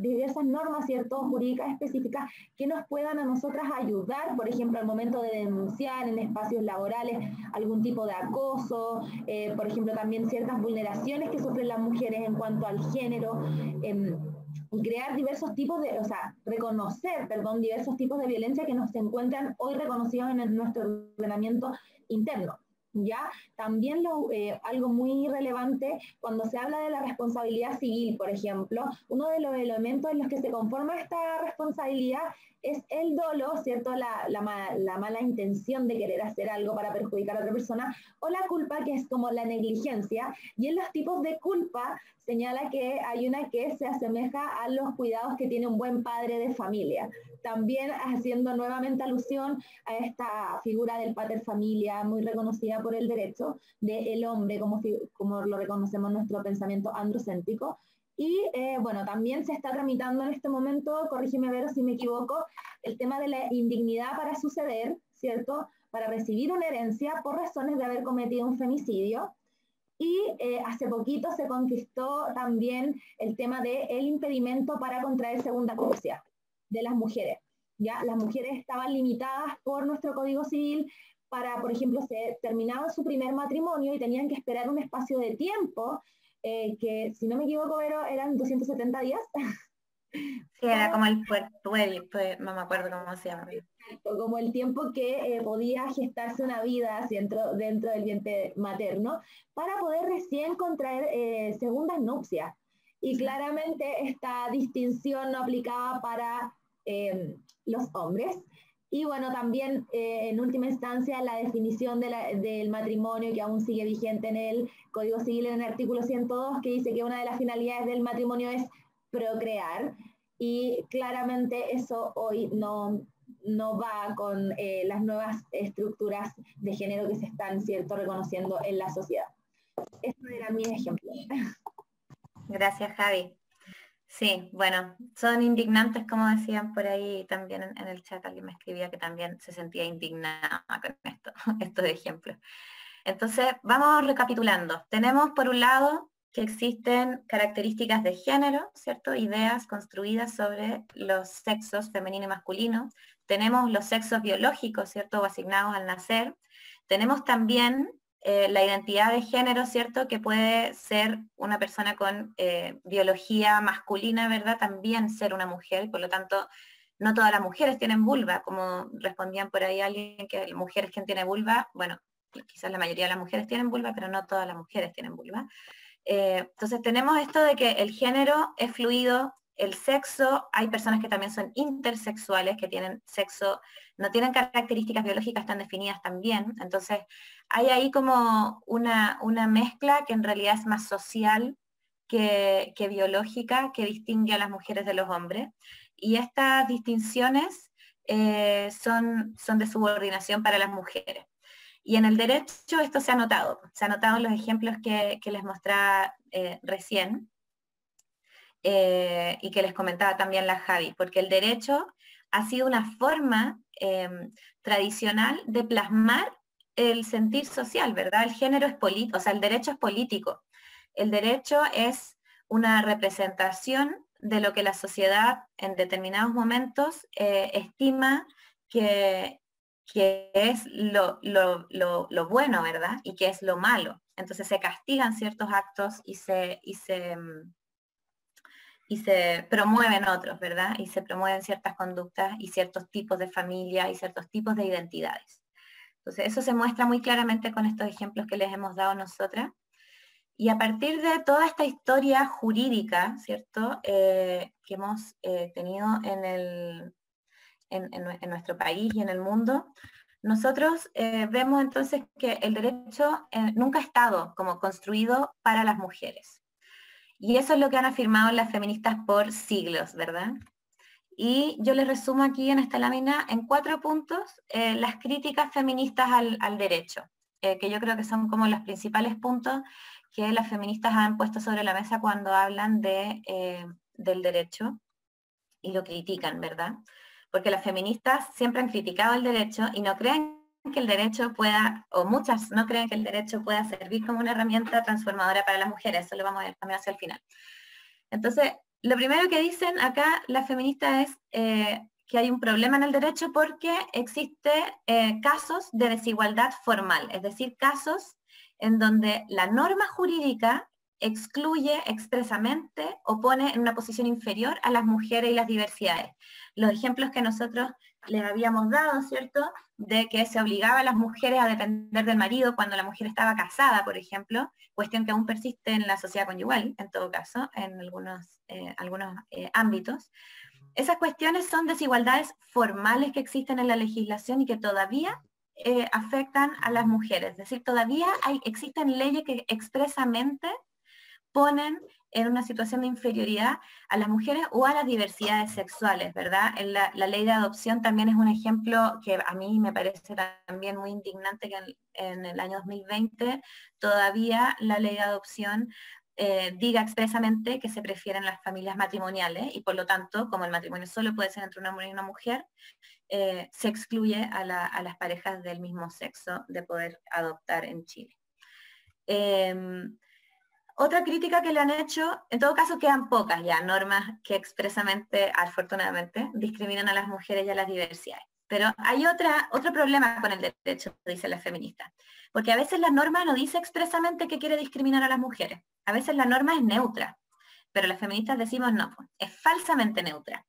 diversas normas jurídicas específicas que nos puedan a nosotras ayudar, por ejemplo, al momento de denunciar en espacios laborales algún tipo de acoso, eh, por ejemplo, también ciertas vulneraciones que sufren las mujeres en cuanto al género. Em, crear diversos tipos de, o sea, reconocer, perdón, diversos tipos de violencia que nos encuentran hoy reconocidos en nuestro ordenamiento interno. ¿Ya? También eh, algo muy relevante cuando se habla de la responsabilidad civil, por ejemplo, uno de los elementos en los que se conforma esta responsabilidad es el dolo, ¿cierto? La, la, mala intención de querer hacer algo para perjudicar a otra persona, o la culpa, que es como la negligencia. Y en los tipos de culpa señala que hay una que se asemeja a los cuidados que tiene un buen padre de familia. También haciendo nuevamente alusión a esta figura del pater familia, muy reconocida por el derecho del hombre, como, como lo reconocemos en nuestro pensamiento androcéntrico, y eh, bueno, también se está tramitando en este momento, corrígeme Vero si me equivoco, el tema de la indignidad para suceder, ¿cierto? Para recibir una herencia por razones de haber cometido un femicidio. Y eh, hace poquito se conquistó también el tema del el impedimento para contraer segunda nupcia de las mujeres. ¿ya? Las mujeres estaban limitadas por nuestro Código Civil para, por ejemplo, se terminaba su primer matrimonio y tenían que esperar un espacio de tiempo eh, que si no me equivoco, pero eran 270 días. Sí, era como el puerto, no me acuerdo cómo se llama. Como el tiempo que eh, podía gestarse una vida dentro, dentro del vientre materno para poder recién contraer eh, segundas nupcias. Y claramente esta distinción no aplicaba para los hombres. Y bueno, también eh, en última instancia la definición del matrimonio que aún sigue vigente en el Código Civil en el artículo 102, que dice que una de las finalidades del matrimonio es procrear. Y claramente eso hoy no, no va con eh, las nuevas estructuras de género que se están cierto reconociendo en la sociedad. Estos eran mis ejemplos. Gracias, Javi. Sí, bueno, son indignantes, como decían por ahí también en, el chat, alguien me escribía que también se sentía indignada con esto, estos ejemplos. Entonces, vamos recapitulando. Tenemos por un lado que existen características de género, ¿cierto? Ideas construidas sobre los sexos femenino y masculino. Tenemos los sexos biológicos, ¿cierto? O asignados al nacer. Tenemos también eh, la identidad de género, ¿cierto? Que puede ser una persona con eh, biología masculina, ¿verdad? También ser una mujer, por lo tanto, no todas las mujeres tienen vulva, como respondían por ahí alguien que mujeres que tienen vulva, bueno, quizás la mayoría de las mujeres tienen vulva, pero no todas las mujeres tienen vulva. Eh, entonces tenemos esto de que el género es fluido, el sexo, hay personas que también son intersexuales, que tienen sexo, no tienen características biológicas tan definidas también. Entonces, hay ahí como una, mezcla que en realidad es más social que, biológica, que distingue a las mujeres de los hombres. Y estas distinciones eh, son, son de subordinación para las mujeres. Y en el derecho esto se ha notado, se ha notado en los ejemplos que, les mostraba eh, recién. Eh, y que les comentaba también la Javi, porque el derecho ha sido una forma em, tradicional de plasmar el sentir social, ¿verdad? El género es político, o sea, el derecho es político. El derecho es una representación de lo que la sociedad en determinados momentos eh, estima que, que es lo, lo, bueno, ¿verdad? Y que es lo malo. Entonces se castigan ciertos actos y se, y se, em, y se promueven otros, ¿verdad? Y se promueven ciertas conductas y ciertos tipos de familia y ciertos tipos de identidades. Entonces, eso se muestra muy claramente con estos ejemplos que les hemos dado nosotras. Y a partir de toda esta historia jurídica, ¿cierto?, eh, que hemos eh, tenido en, el, en, nuestro país y en el mundo, Nosotros eh, vemos entonces que el derecho nunca ha estado como construido para las mujeres. Y eso es lo que han afirmado las feministas por siglos, ¿verdad? Y yo les resumo aquí en esta lámina en cuatro puntos eh, las críticas feministas al, derecho, que yo creo que son como los principales puntos que las feministas han puesto sobre la mesa cuando hablan de, del derecho y lo critican, ¿verdad? porque las feministas siempre han criticado el derecho y no creen que el derecho pueda, o muchas no creen que el derecho pueda servir como una herramienta transformadora para las mujeres, eso lo vamos a ver también hacia el final. Entonces, lo primero que dicen acá las feministas es eh, que hay un problema en el derecho porque existe eh, casos de desigualdad formal, es decir, casos en donde la norma jurídica excluye expresamente o pone en una posición inferior a las mujeres y las diversidades. Los ejemplos que nosotros les habíamos dado, ¿cierto? De que se obligaba a las mujeres a depender del marido cuando la mujer estaba casada, por ejemplo, cuestión que aún persiste en la sociedad conyugal, en todo caso, en algunos, eh, algunos eh, ámbitos. Esas cuestiones son desigualdades formales que existen en la legislación y que todavía eh, afectan a las mujeres. Es decir, todavía existen leyes que expresamente ponen en una situación de inferioridad a las mujeres o a las diversidades sexuales, ¿verdad? la, ley de adopción también es un ejemplo que a mí me parece también muy indignante que en, el año 2020 todavía la ley de adopción eh, diga expresamente que se prefieren las familias matrimoniales y por lo tanto, como el matrimonio solo puede ser entre un hombre y una mujer, eh, se excluye a, las parejas del mismo sexo de poder adoptar en Chile. Em, otra crítica que le han hecho, en todo caso quedan pocas ya normas que expresamente, afortunadamente, discriminan a las mujeres y a las diversidades. Pero hay otra, otro problema con el derecho, dice la feminista, porque a veces la norma no dice expresamente que quiere discriminar a las mujeres, a veces la norma es neutra, pero las feministas decimos no, pues, es falsamente neutra,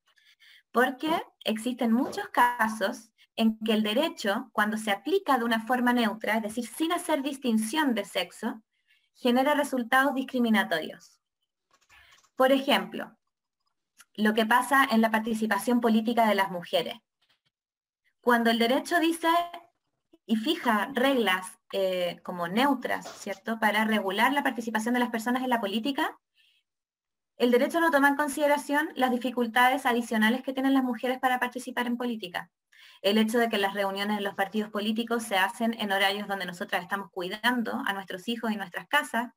porque existen muchos casos en que el derecho, cuando se aplica de una forma neutra, es decir, sin hacer distinción de sexo, genera resultados discriminatorios. Por ejemplo, lo que pasa en la participación política de las mujeres. Cuando el derecho dice y fija reglas eh, como neutras, ¿cierto?, para regular la participación de las personas en la política, el derecho no toma en consideración las dificultades adicionales que tienen las mujeres para participar en política el hecho de que las reuniones en los partidos políticos se hacen en horarios donde nosotras estamos cuidando a nuestros hijos y nuestras casas,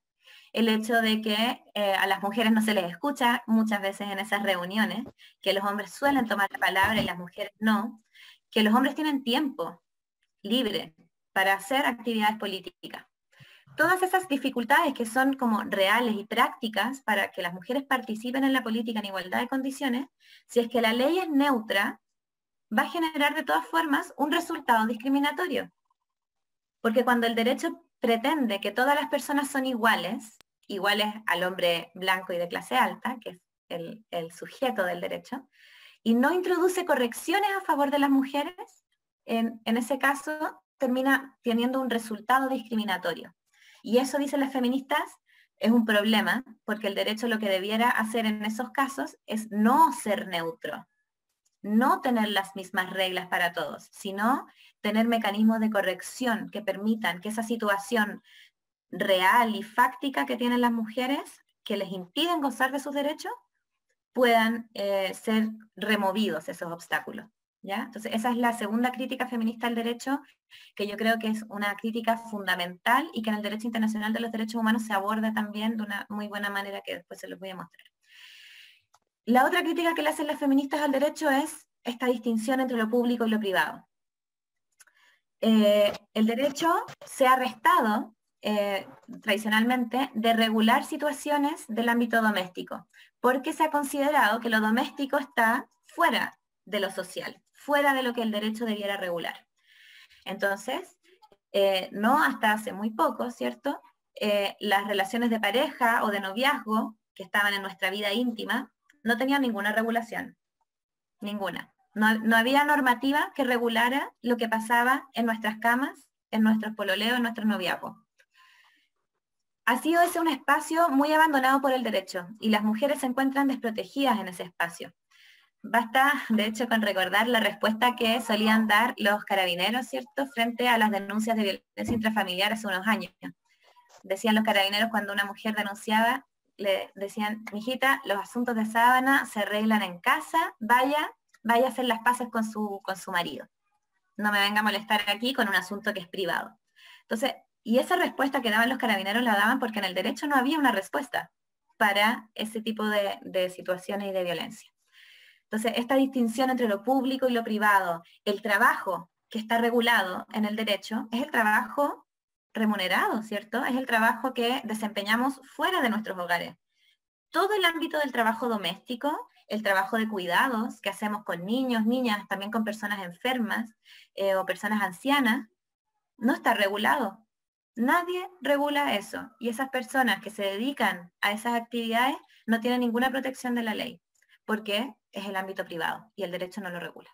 el hecho de que eh, a las mujeres no se les escucha muchas veces en esas reuniones, que los hombres suelen tomar la palabra y las mujeres no, que los hombres tienen tiempo libre para hacer actividades políticas. Todas esas dificultades que son como reales y prácticas para que las mujeres participen en la política en igualdad de condiciones, si es que la ley es neutra, va a generar de todas formas un resultado discriminatorio. Porque cuando el derecho pretende que todas las personas son iguales, iguales al hombre blanco y de clase alta, que es el, sujeto del derecho, y no introduce correcciones a favor de las mujeres, en, ese caso termina teniendo un resultado discriminatorio. Y eso, dicen las feministas, es un problema, porque el derecho lo que debiera hacer en esos casos es no ser neutro, no tener las mismas reglas para todos, sino tener mecanismos de corrección que permitan que esa situación real y fáctica que tienen las mujeres, que les impiden gozar de sus derechos, puedan eh, ser removidos esos obstáculos. ¿ya? Entonces, esa es la segunda crítica feminista al derecho, que yo creo que es una crítica fundamental y que en el derecho internacional de los derechos humanos se aborda también de una muy buena manera que después se los voy a mostrar. La otra crítica que le hacen las feministas al derecho es esta distinción entre lo público y lo privado. Eh, el derecho se ha restado eh, tradicionalmente de regular situaciones del ámbito doméstico, porque se ha considerado que lo doméstico está fuera de lo social, fuera de lo que el derecho debiera regular. Entonces, eh, no hasta hace muy poco, ¿cierto? las relaciones de pareja o de noviazgo que estaban en nuestra vida íntima no tenía ninguna regulación, ninguna. No, había normativa que regulara lo que pasaba en nuestras camas, en nuestros pololeos, en nuestros noviazgos. Ha sido ese un espacio muy abandonado por el derecho y las mujeres se encuentran desprotegidas en ese espacio. basta, de hecho, con recordar la respuesta que solían dar los carabineros, ¿cierto?, frente a las denuncias de violencia intrafamiliar hace unos años. Decían los carabineros cuando una mujer denunciaba, le decían, mijita, los asuntos de sábana se arreglan en casa, vaya, vaya a hacer las paces con su, con su marido. No me venga a molestar aquí con un asunto que es privado. Entonces, y esa respuesta que daban los carabineros la daban porque en el derecho no había una respuesta para ese tipo de, de situaciones y de violencia. Entonces, esta distinción entre lo público y lo privado, el trabajo que está regulado en el derecho, es el trabajo remunerado, ¿cierto? Es el trabajo que desempeñamos fuera de nuestros hogares. Todo el ámbito del trabajo doméstico, el trabajo de cuidados que hacemos con niños, niñas, también con personas enfermas eh, o personas ancianas, no está regulado. Nadie regula eso. Y esas personas que se dedican a esas actividades no tienen ninguna protección de la ley. ¿Por qué? es el ámbito privado y el derecho no lo regula.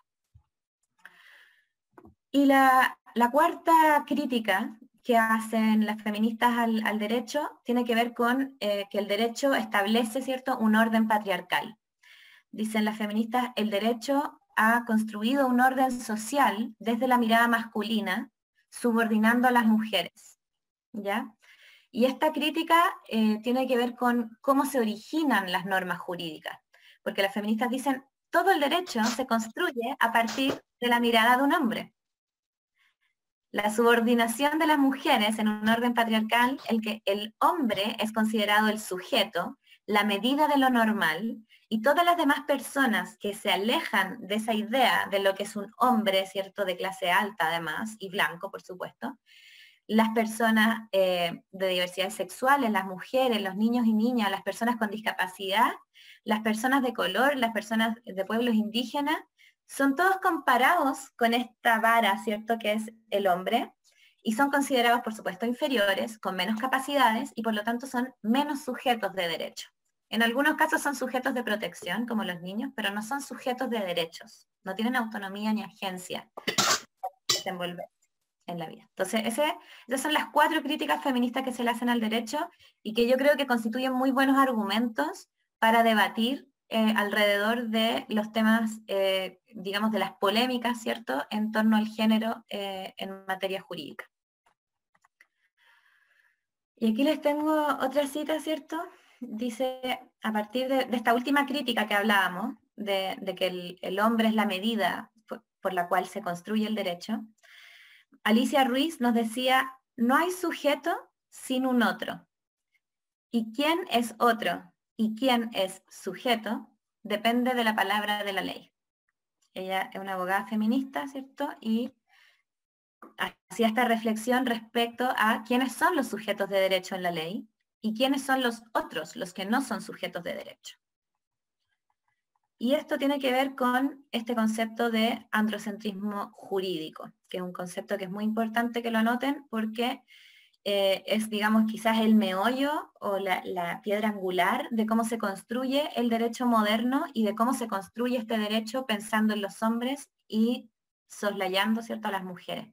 Y la, cuarta crítica que hacen las feministas al, derecho tiene que ver con eh, que el derecho establece ¿cierto? un orden patriarcal. Dicen las feministas, el derecho ha construido un orden social desde la mirada masculina, subordinando a las mujeres. ¿ya? Y esta crítica eh, tiene que ver con cómo se originan las normas jurídicas porque las feministas dicen, todo el derecho se construye a partir de la mirada de un hombre. La subordinación de las mujeres en un orden patriarcal, el que el hombre es considerado el sujeto, la medida de lo normal, y todas las demás personas que se alejan de esa idea de lo que es un hombre, ¿cierto? De clase alta además, y blanco, por supuesto, las personas eh, de diversidades sexuales, las mujeres, los niños y niñas, las personas con discapacidad, las personas de color, las personas de pueblos indígenas, son todos comparados con esta vara, ¿cierto?, que es el hombre, y son considerados, por supuesto, inferiores, con menos capacidades, y por lo tanto son menos sujetos de derecho. En algunos casos son sujetos de protección, como los niños, pero no son sujetos de derechos. No tienen autonomía ni agencia en la vida. Entonces, esas son las cuatro críticas feministas que se le hacen al derecho y que yo creo que constituyen muy buenos argumentos para debatir eh, alrededor de los temas, eh, digamos, de las polémicas, ¿cierto?, en torno al género eh, en materia jurídica. Y aquí les tengo otra cita, ¿cierto? Dice, a partir de, esta última crítica que hablábamos, de, que el, hombre es la medida por la cual se construye el derecho, Alicia Ruiz nos decía, no hay sujeto sin un otro. ¿Y quién es otro? Y quién es sujeto depende de la palabra de la ley. Ella es una abogada feminista, ¿cierto? Y hacía esta reflexión respecto a quiénes son los sujetos de derecho en la ley y quiénes son los otros, los que no son sujetos de derecho. Y esto tiene que ver con este concepto de androcentrismo jurídico, que es un concepto que es muy importante que lo anoten porque eh, es, digamos, quizás el meollo o la, piedra angular de cómo se construye el derecho moderno y de cómo se construye este derecho pensando en los hombres y soslayando, ¿cierto?, a las mujeres.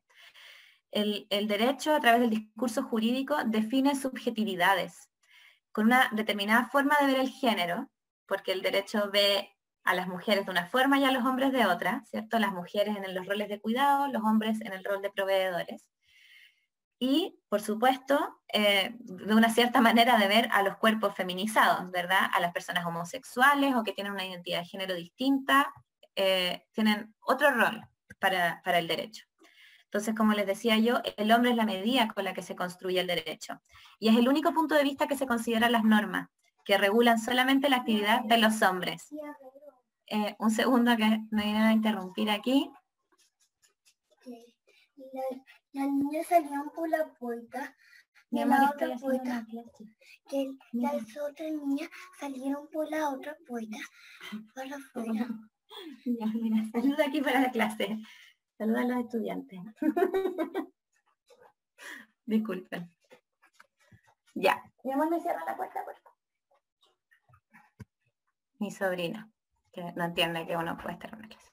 El, el derecho, a través del discurso jurídico, define subjetividades con una determinada forma de ver el género, porque el derecho ve a las mujeres de una forma y a los hombres de otra, ¿cierto? Las mujeres en los roles de cuidado, los hombres en el rol de proveedores y, por supuesto, eh, de una cierta manera de ver a los cuerpos feminizados, ¿verdad? A las personas homosexuales o que tienen una identidad de género distinta, eh, tienen otro rol para, para el derecho. Entonces, como les decía yo, el hombre es la medida con la que se construye el derecho. Y es el único punto de vista que se consideran las normas, que regulan solamente la actividad de los hombres. Eh, un segundo que me vienen a interrumpir aquí. Las niñas salían por la puerta Mi la otra puerta. Que las otras niñas salieron por la otra puerta para afuera. Ya, mira, saluda aquí para la clase. Saluda a los estudiantes. Disculpen. Ya. Mi amor, me cierra la puerta, por favor. Mi sobrina, que no entiende que uno puede estar en una clase.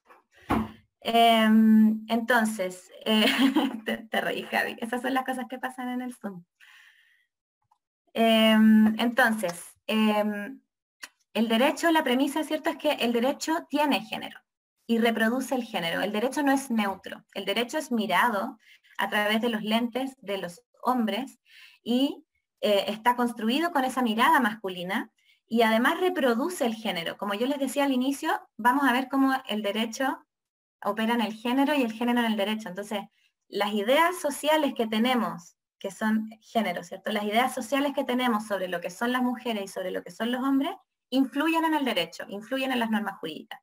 Em, entonces, eh, te, reí, Javi. Esas son las cosas que pasan en el Zoom. Em, entonces, em, el derecho, la premisa, ¿cierto? Es que el derecho tiene género y reproduce el género. El derecho no es neutro. El derecho es mirado a través de los lentes de los hombres y eh, está construido con esa mirada masculina y además reproduce el género. Como yo les decía al inicio, vamos a ver cómo el derecho opera en el género y el género en el derecho. Entonces, las ideas sociales que tenemos, que son género, ¿cierto? Las ideas sociales que tenemos sobre lo que son las mujeres y sobre lo que son los hombres, influyen en el derecho, influyen en las normas jurídicas.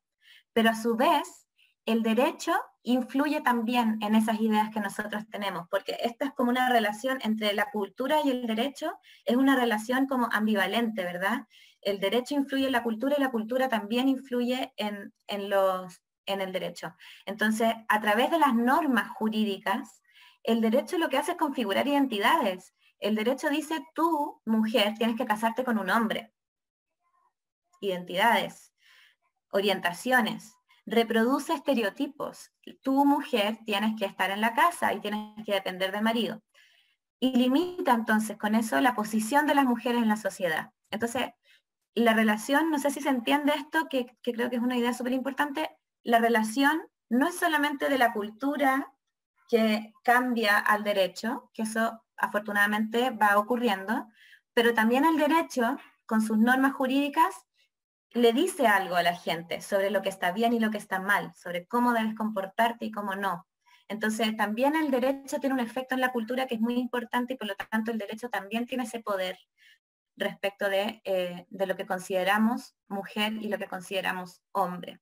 Pero a su vez, el derecho influye también en esas ideas que nosotros tenemos, porque esta es como una relación entre la cultura y el derecho, es una relación como ambivalente, ¿verdad? El derecho influye en la cultura y la cultura también influye en, los, en el derecho. Entonces, a través de las normas jurídicas, el derecho lo que hace es configurar identidades. El derecho dice, tú, mujer, tienes que casarte con un hombre identidades, orientaciones, reproduce estereotipos. Tu mujer tienes que estar en la casa y tienes que depender del marido. Y limita entonces con eso la posición de las mujeres en la sociedad. Entonces, la relación, no sé si se entiende esto, que, que creo que es una idea súper importante, la relación no es solamente de la cultura que cambia al derecho, que eso afortunadamente va ocurriendo, pero también el derecho, con sus normas jurídicas, le dice algo a la gente sobre lo que está bien y lo que está mal, sobre cómo debes comportarte y cómo no. Entonces, también el derecho tiene un efecto en la cultura que es muy importante y por lo tanto el derecho también tiene ese poder respecto de, eh, de lo que consideramos mujer y lo que consideramos hombre.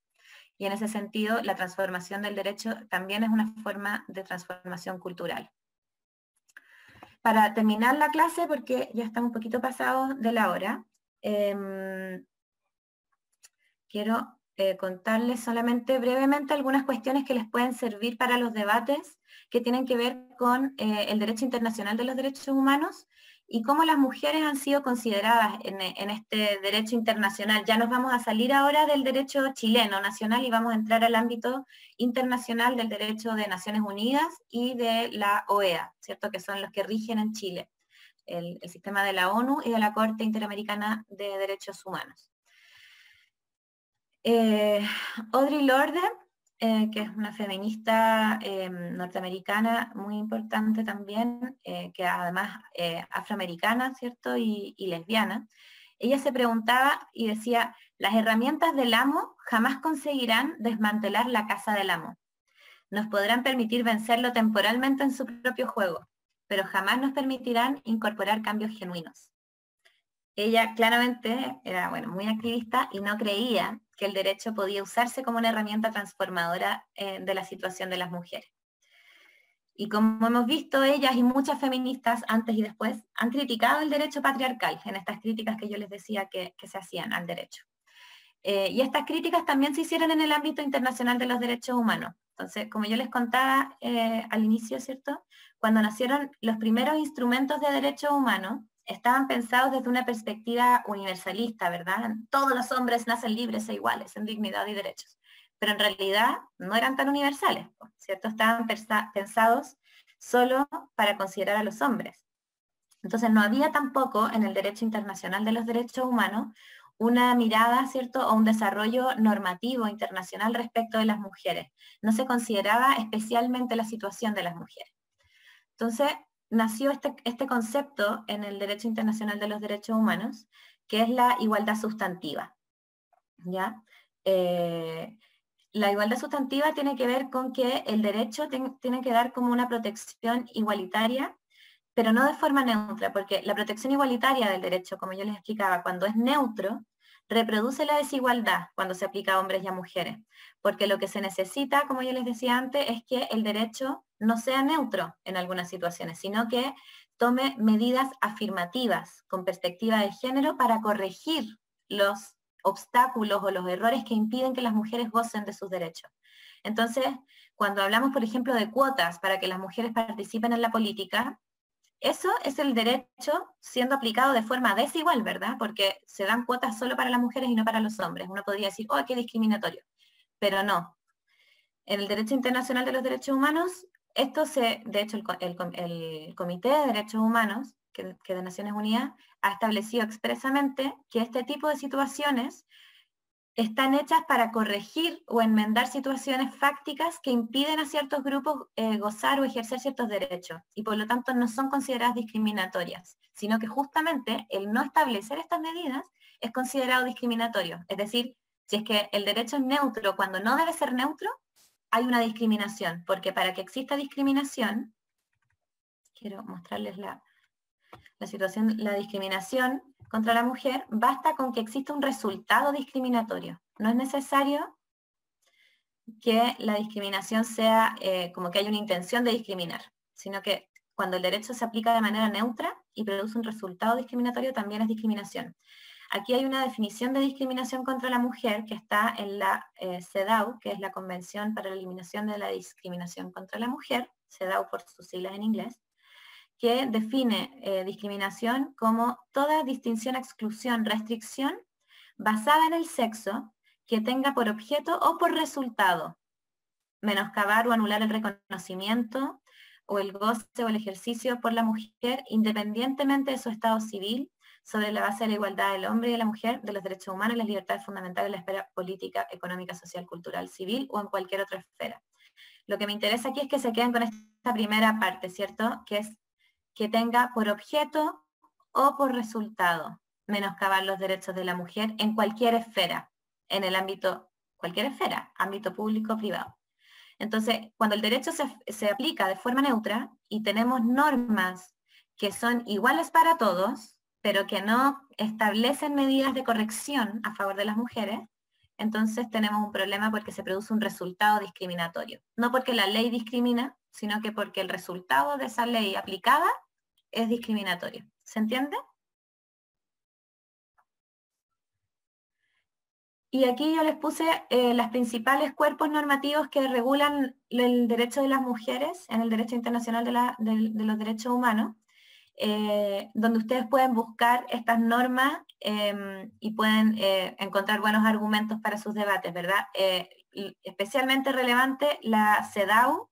Y en ese sentido, la transformación del derecho también es una forma de transformación cultural. Para terminar la clase, porque ya estamos un poquito pasados de la hora, em, quiero eh, contarles solamente brevemente algunas cuestiones que les pueden servir para los debates que tienen que ver con eh, el derecho internacional de los derechos humanos y cómo las mujeres han sido consideradas en, en, este derecho internacional. Ya nos vamos a salir ahora del derecho chileno nacional y vamos a entrar al ámbito internacional del derecho de Naciones Unidas y de la OEA, ¿cierto? Que son los que rigen en Chile, el, el sistema de la ONU y de la Corte Interamericana de Derechos Humanos. Eh, Audrey Lorde, eh, que es una feminista em, norteamericana muy importante también, eh, que además afroamericana, ¿cierto? Y, lesbiana. Ella se preguntaba y decía, las herramientas del amo jamás conseguirán desmantelar la casa del amo. Nos podrán permitir vencerlo temporalmente en su propio juego, pero jamás nos permitirán incorporar cambios genuinos. Ella claramente era bueno, muy activista y no creía que el derecho podía usarse como una herramienta transformadora eh, de la situación de las mujeres. Y como hemos visto, ellas y muchas feministas antes y después han criticado el derecho patriarcal en estas críticas que yo les decía que, se hacían al derecho. Eh, y estas críticas también se hicieron en el ámbito internacional de los derechos humanos. Entonces, como yo les contaba eh, al inicio, ¿cierto? Cuando nacieron los primeros instrumentos de derechos humanos, estaban pensados desde una perspectiva universalista, ¿verdad? Todos los hombres nacen libres e iguales en dignidad y derechos, pero en realidad no eran tan universales, ¿cierto? Estaban pensados solo para considerar a los hombres. Entonces no había tampoco en el derecho internacional de los derechos humanos una mirada, ¿cierto? O un desarrollo normativo internacional respecto de las mujeres. No se consideraba especialmente la situación de las mujeres. Entonces, nació este, este, concepto en el derecho internacional de los derechos humanos, que es la igualdad sustantiva. ¿ya? Eh, la igualdad sustantiva tiene que ver con que el derecho tiene que dar como una protección igualitaria, pero no de forma neutra, porque la protección igualitaria del derecho, como yo les explicaba, cuando es neutro, reproduce la desigualdad cuando se aplica a hombres y a mujeres, porque lo que se necesita, como yo les decía antes, es que el derecho no sea neutro en algunas situaciones, sino que tome medidas afirmativas con perspectiva de género para corregir los obstáculos o los errores que impiden que las mujeres gocen de sus derechos. Entonces, cuando hablamos, por ejemplo, de cuotas para que las mujeres participen en la política, eso es el derecho siendo aplicado de forma desigual, ¿verdad? Porque se dan cuotas solo para las mujeres y no para los hombres. Uno podría decir, oh, qué discriminatorio. Pero no. En el derecho internacional de los derechos humanos, esto se, de hecho, el, Comité de Derechos Humanos, que, que de Naciones Unidas ha establecido expresamente que este tipo de situaciones están hechas para corregir o enmendar situaciones fácticas que impiden a ciertos grupos eh, gozar o ejercer ciertos derechos y por lo tanto no son consideradas discriminatorias, sino que justamente el no establecer estas medidas es considerado discriminatorio. Es decir, si es que el derecho es neutro cuando no debe ser neutro, hay una discriminación, porque para que exista discriminación, quiero mostrarles la, la situación, la discriminación contra la mujer, basta con que exista un resultado discriminatorio. No es necesario que la discriminación sea eh, como que haya una intención de discriminar, sino que cuando el derecho se aplica de manera neutra y produce un resultado discriminatorio, también es discriminación. Aquí hay una definición de discriminación contra la mujer que está en la eh, CEDAW, que es la Convención para la Eliminación de la Discriminación contra la Mujer, CEDAW por sus siglas en inglés, que define eh, discriminación como toda distinción, exclusión, restricción basada en el sexo que tenga por objeto o por resultado menoscabar o anular el reconocimiento o el goce o el ejercicio por la mujer independientemente de su estado civil sobre la base de la igualdad del hombre y de la mujer, de los derechos humanos las libertades fundamentales en la esfera política, económica, social, cultural, civil o en cualquier otra esfera. Lo que me interesa aquí es que se queden con esta primera parte, ¿cierto? Que es que tenga por objeto o por resultado menoscabar los derechos de la mujer en cualquier esfera, en el ámbito, cualquier esfera, ámbito público o privado. Entonces, cuando el derecho se, se aplica de forma neutra y tenemos normas que son iguales para todos, pero que no establecen medidas de corrección a favor de las mujeres, entonces tenemos un problema porque se produce un resultado discriminatorio. No porque la ley discrimina, sino que porque el resultado de esa ley aplicada es discriminatorio. ¿Se entiende? Y aquí yo les puse eh, los principales cuerpos normativos que regulan el derecho de las mujeres en el derecho internacional de, los derechos humanos, eh, donde ustedes pueden buscar estas normas em, y pueden eh, encontrar buenos argumentos para sus debates, ¿verdad? especialmente relevante la CEDAW.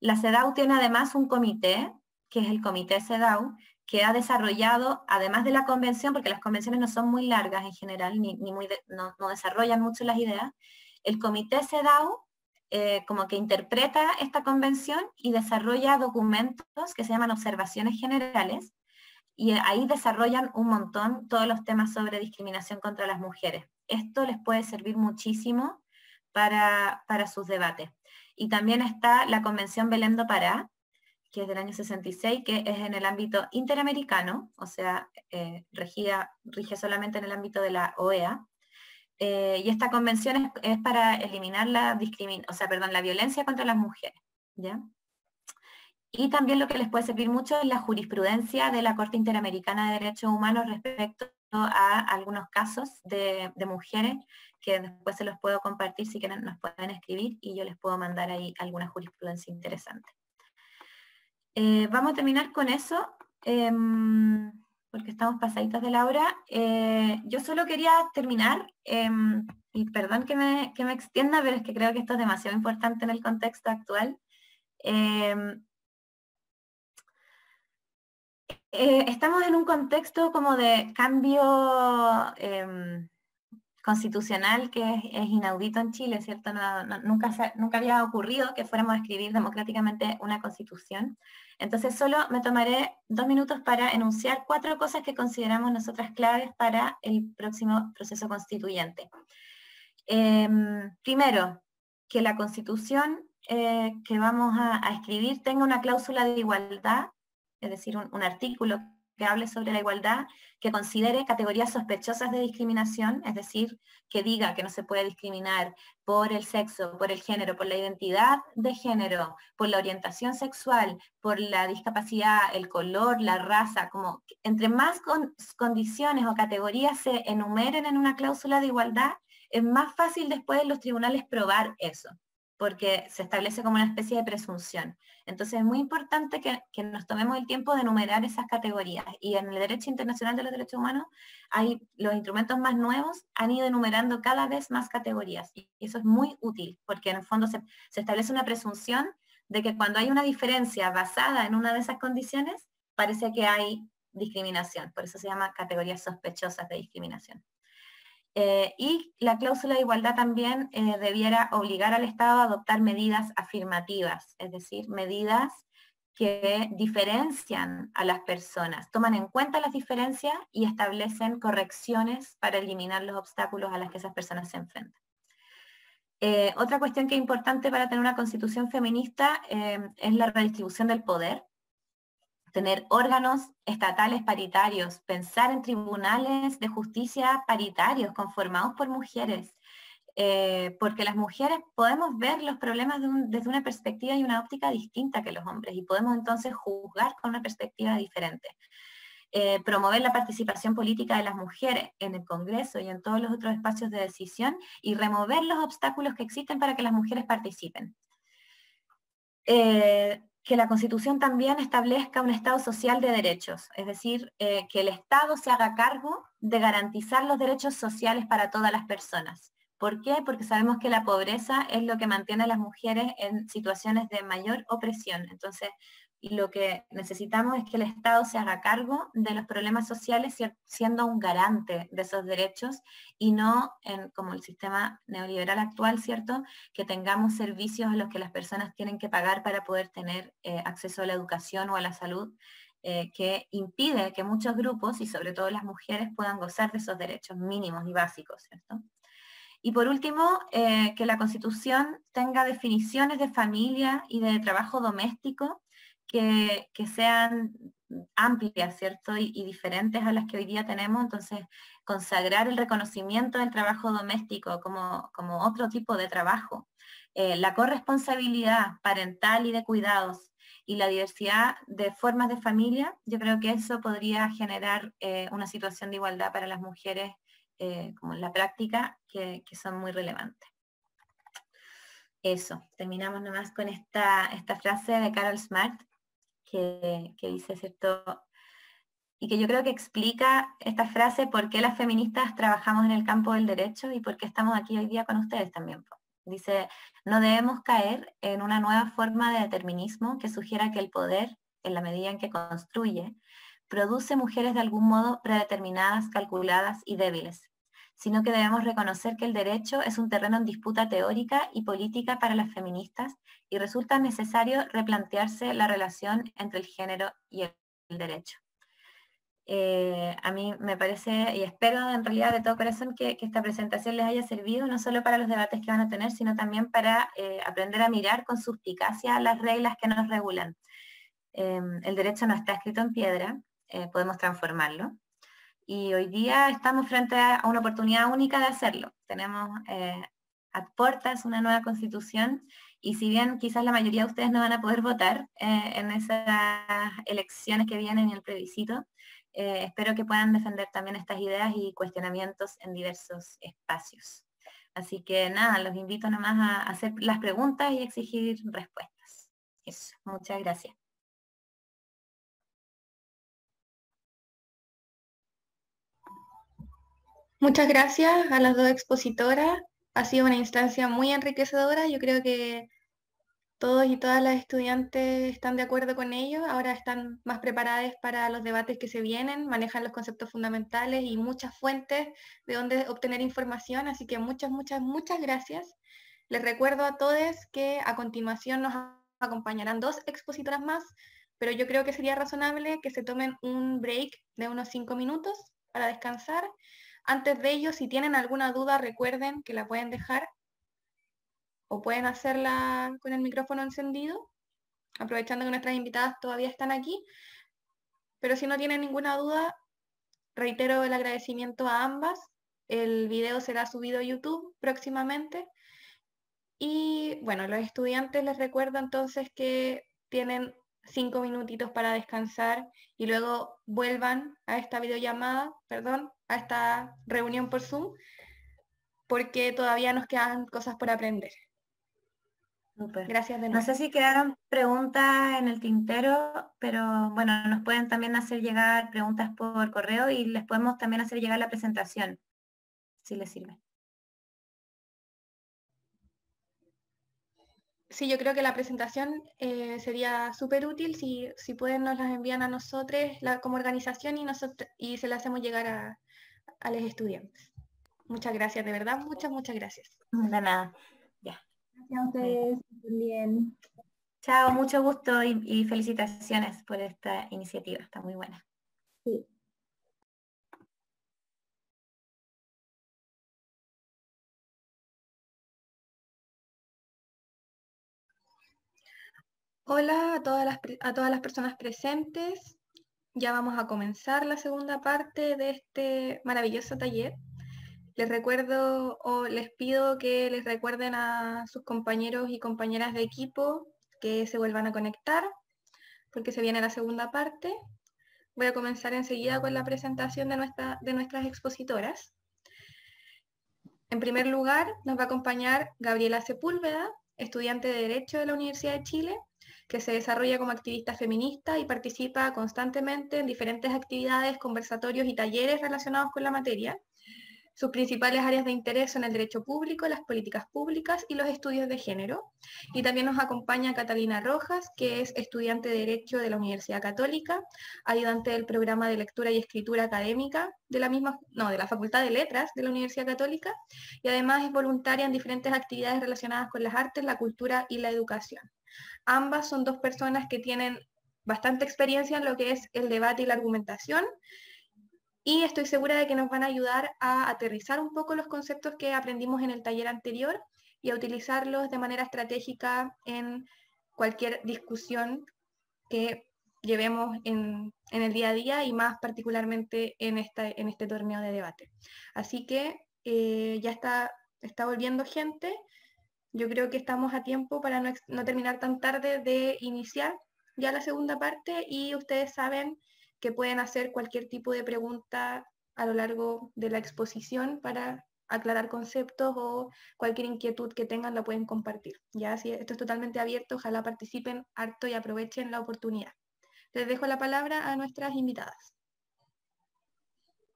La CEDAW tiene además un comité que es el Comité CEDAW, que ha desarrollado, además de la convención, porque las convenciones no son muy largas en general, ni, muy no, desarrollan mucho las ideas, el Comité CEDAW eh, como que interpreta esta convención y desarrolla documentos que se llaman observaciones generales, y ahí desarrollan un montón todos los temas sobre discriminación contra las mujeres. Esto les puede servir muchísimo para, para sus debates. Y también está la Convención Belém do Pará, que es del año 66, que es en el ámbito interamericano, o sea, eh, rige solamente en el ámbito de la OEA. Eh, y esta convención es, para eliminar la, o sea, perdón, la violencia contra las mujeres. ¿ya? Y también lo que les puede servir mucho es la jurisprudencia de la Corte Interamericana de Derechos Humanos respecto a algunos casos de, de, mujeres que después se los puedo compartir si quieren nos pueden escribir y yo les puedo mandar ahí alguna jurisprudencia interesante. Eh, vamos a terminar con eso, em, porque estamos pasaditos de la hora. Eh, yo solo quería terminar, em, y perdón que me, que me, extienda, pero es que creo que esto es demasiado importante en el contexto actual. Em, eh, estamos en un contexto como de cambio constitucional que es, inaudito en Chile, ¿cierto? nunca, nunca había ocurrido que fuéramos a escribir democráticamente una constitución. Entonces solo me tomaré dos minutos para enunciar cuatro cosas que consideramos nosotras claves para el próximo proceso constituyente. Em, primero, que la constitución eh, que vamos a, escribir tenga una cláusula de igualdad, es decir, un artículo que hable sobre la igualdad, que considere categorías sospechosas de discriminación, es decir, que diga que no se puede discriminar por el sexo, por el género, por la identidad de género, por la orientación sexual, por la discapacidad, el color, la raza, como entre más condiciones o categorías se enumeren en una cláusula de igualdad, es más fácil después los tribunales probar eso porque se establece como una especie de presunción. Entonces es muy importante que, nos tomemos el tiempo de enumerar esas categorías. Y en el derecho internacional de los derechos humanos, hay los instrumentos más nuevos han ido enumerando cada vez más categorías. Y eso es muy útil, porque en el fondo se, establece una presunción de que cuando hay una diferencia basada en una de esas condiciones, parece que hay discriminación, por eso se llama categorías sospechosas de discriminación. Eh, y la cláusula de igualdad también eh, debiera obligar al Estado a adoptar medidas afirmativas, es decir, medidas que diferencian a las personas, toman en cuenta las diferencias y establecen correcciones para eliminar los obstáculos a los que esas personas se enfrentan. Eh, otra cuestión que es importante para tener una constitución feminista es la redistribución del poder tener órganos estatales paritarios, pensar en tribunales de justicia paritarios conformados por mujeres, eh, porque las mujeres podemos ver los problemas desde una perspectiva y una óptica distinta que los hombres y podemos entonces juzgar con una perspectiva diferente. Eh, promover la participación política de las mujeres en el Congreso y en todos los otros espacios de decisión y remover los obstáculos que existen para que las mujeres participen. Eh, que la Constitución también establezca un Estado social de derechos, es decir, eh, que el Estado se haga cargo de garantizar los derechos sociales para todas las personas. ¿Por qué? Porque sabemos que la pobreza es lo que mantiene a las mujeres en situaciones de mayor opresión. Entonces, lo que necesitamos es que el Estado se haga cargo de los problemas sociales siendo un garante de esos derechos y no en, como el sistema neoliberal actual, ¿cierto? Que tengamos servicios a los que las personas tienen que pagar para poder tener eh, acceso a la educación o a la salud, eh, que impide que muchos grupos, y sobre todo las mujeres, puedan gozar de esos derechos mínimos y básicos, ¿cierto? Y por último, eh, que la Constitución tenga definiciones de familia y de trabajo doméstico que, sean amplias, ¿cierto? Y, diferentes a las que hoy día tenemos, entonces consagrar el reconocimiento del trabajo doméstico como, como otro tipo de trabajo, eh, la corresponsabilidad parental y de cuidados y la diversidad de formas de familia, yo creo que eso podría generar eh, una situación de igualdad para las mujeres eh, como en la práctica que, que son muy relevantes. Eso, terminamos nomás con esta, esta frase de Carol Smart, que, dice, ¿cierto? Y que yo creo que explica esta frase por qué las feministas trabajamos en el campo del derecho y por qué estamos aquí hoy día con ustedes también. Dice, no debemos caer en una nueva forma de determinismo que sugiera que el poder, en la medida en que construye, produce mujeres de algún modo predeterminadas, calculadas y débiles, sino que debemos reconocer que el derecho es un terreno en disputa teórica y política para las feministas y resulta necesario replantearse la relación entre el género y el, derecho. Eh, a mí me parece y espero en realidad de todo corazón que, esta presentación les haya servido no solo para los debates que van a tener, sino también para eh, aprender a mirar con suspicacia las reglas que nos regulan. Em, el derecho no está escrito en piedra, eh, podemos transformarlo y hoy día estamos frente a una oportunidad única de hacerlo. Tenemos eh, a puertas una nueva constitución y si bien quizás la mayoría de ustedes no van a poder votar eh, en esas elecciones que vienen y el plebiscito, eh, espero que puedan defender también estas ideas y cuestionamientos en diversos espacios. Así que nada, los invito nomás a hacer las preguntas y exigir respuestas. Eso, muchas gracias. Muchas gracias a las dos expositoras. Ha sido una instancia muy enriquecedora. Yo creo que todos y todas las estudiantes están de acuerdo con ello. Ahora están más preparadas para los debates que se vienen, manejan los conceptos fundamentales y muchas fuentes de donde obtener información. Así que muchas, muchas, muchas gracias. Les recuerdo a todos que a continuación nos acompañarán dos expositoras más, pero yo creo que sería razonable que se tomen un break de unos cinco minutos para descansar antes de ello, si tienen alguna duda, recuerden que la pueden dejar o pueden hacerla con el micrófono encendido, aprovechando que nuestras invitadas todavía están aquí. Pero si no tienen ninguna duda, reitero el agradecimiento a ambas. El video será subido a YouTube próximamente. Y bueno, los estudiantes les recuerdo entonces que tienen cinco minutitos para descansar y luego vuelvan a esta videollamada, perdón, a esta reunión por Zoom, porque todavía nos quedan cosas por aprender. Gracias de nuevo. No sé si quedaron preguntas en el tintero, pero bueno, nos pueden también hacer llegar preguntas por correo y les podemos también hacer llegar la presentación, si les sirve. sí, yo creo que la presentación eh, sería súper útil si, si pueden nos las envían a nosotros como organización y, nosotros, y se las hacemos llegar a, a los estudiantes. Muchas gracias, de verdad, muchas, muchas gracias. De nada. Ya. Gracias a ustedes también. Chao, mucho gusto y, y felicitaciones por esta iniciativa, está muy buena. Sí. Hola a todas, las, a todas las personas presentes. Ya vamos a comenzar la segunda parte de este maravilloso taller. Les recuerdo o les pido que les recuerden a sus compañeros y compañeras de equipo que se vuelvan a conectar porque se viene la segunda parte. Voy a comenzar enseguida con la presentación de, nuestra, de nuestras expositoras. En primer lugar, nos va a acompañar Gabriela Sepúlveda, estudiante de Derecho de la Universidad de Chile, que se desarrolla como activista feminista y participa constantemente en diferentes actividades, conversatorios y talleres relacionados con la materia. Sus principales áreas de interés son el derecho público, las políticas públicas y los estudios de género. Y también nos acompaña Catalina Rojas, que es estudiante de Derecho de la Universidad Católica, ayudante del programa de lectura y escritura académica de la misma, no, de la Facultad de Letras de la Universidad Católica, y además es voluntaria en diferentes actividades relacionadas con las artes, la cultura y la educación. Ambas son dos personas que tienen bastante experiencia en lo que es el debate y la argumentación y estoy segura de que nos van a ayudar a aterrizar un poco los conceptos que aprendimos en el taller anterior y a utilizarlos de manera estratégica en cualquier discusión que llevemos en, el día a día y más particularmente en, esta, en este torneo de debate. Así que eh, ya está, está volviendo gente. Yo creo que estamos a tiempo para no, no terminar tan tarde de iniciar ya la segunda parte y ustedes saben que pueden hacer cualquier tipo de pregunta a lo largo de la exposición para aclarar conceptos o cualquier inquietud que tengan la pueden compartir. Ya si esto es totalmente abierto, ojalá participen harto y aprovechen la oportunidad. Les dejo la palabra a nuestras invitadas.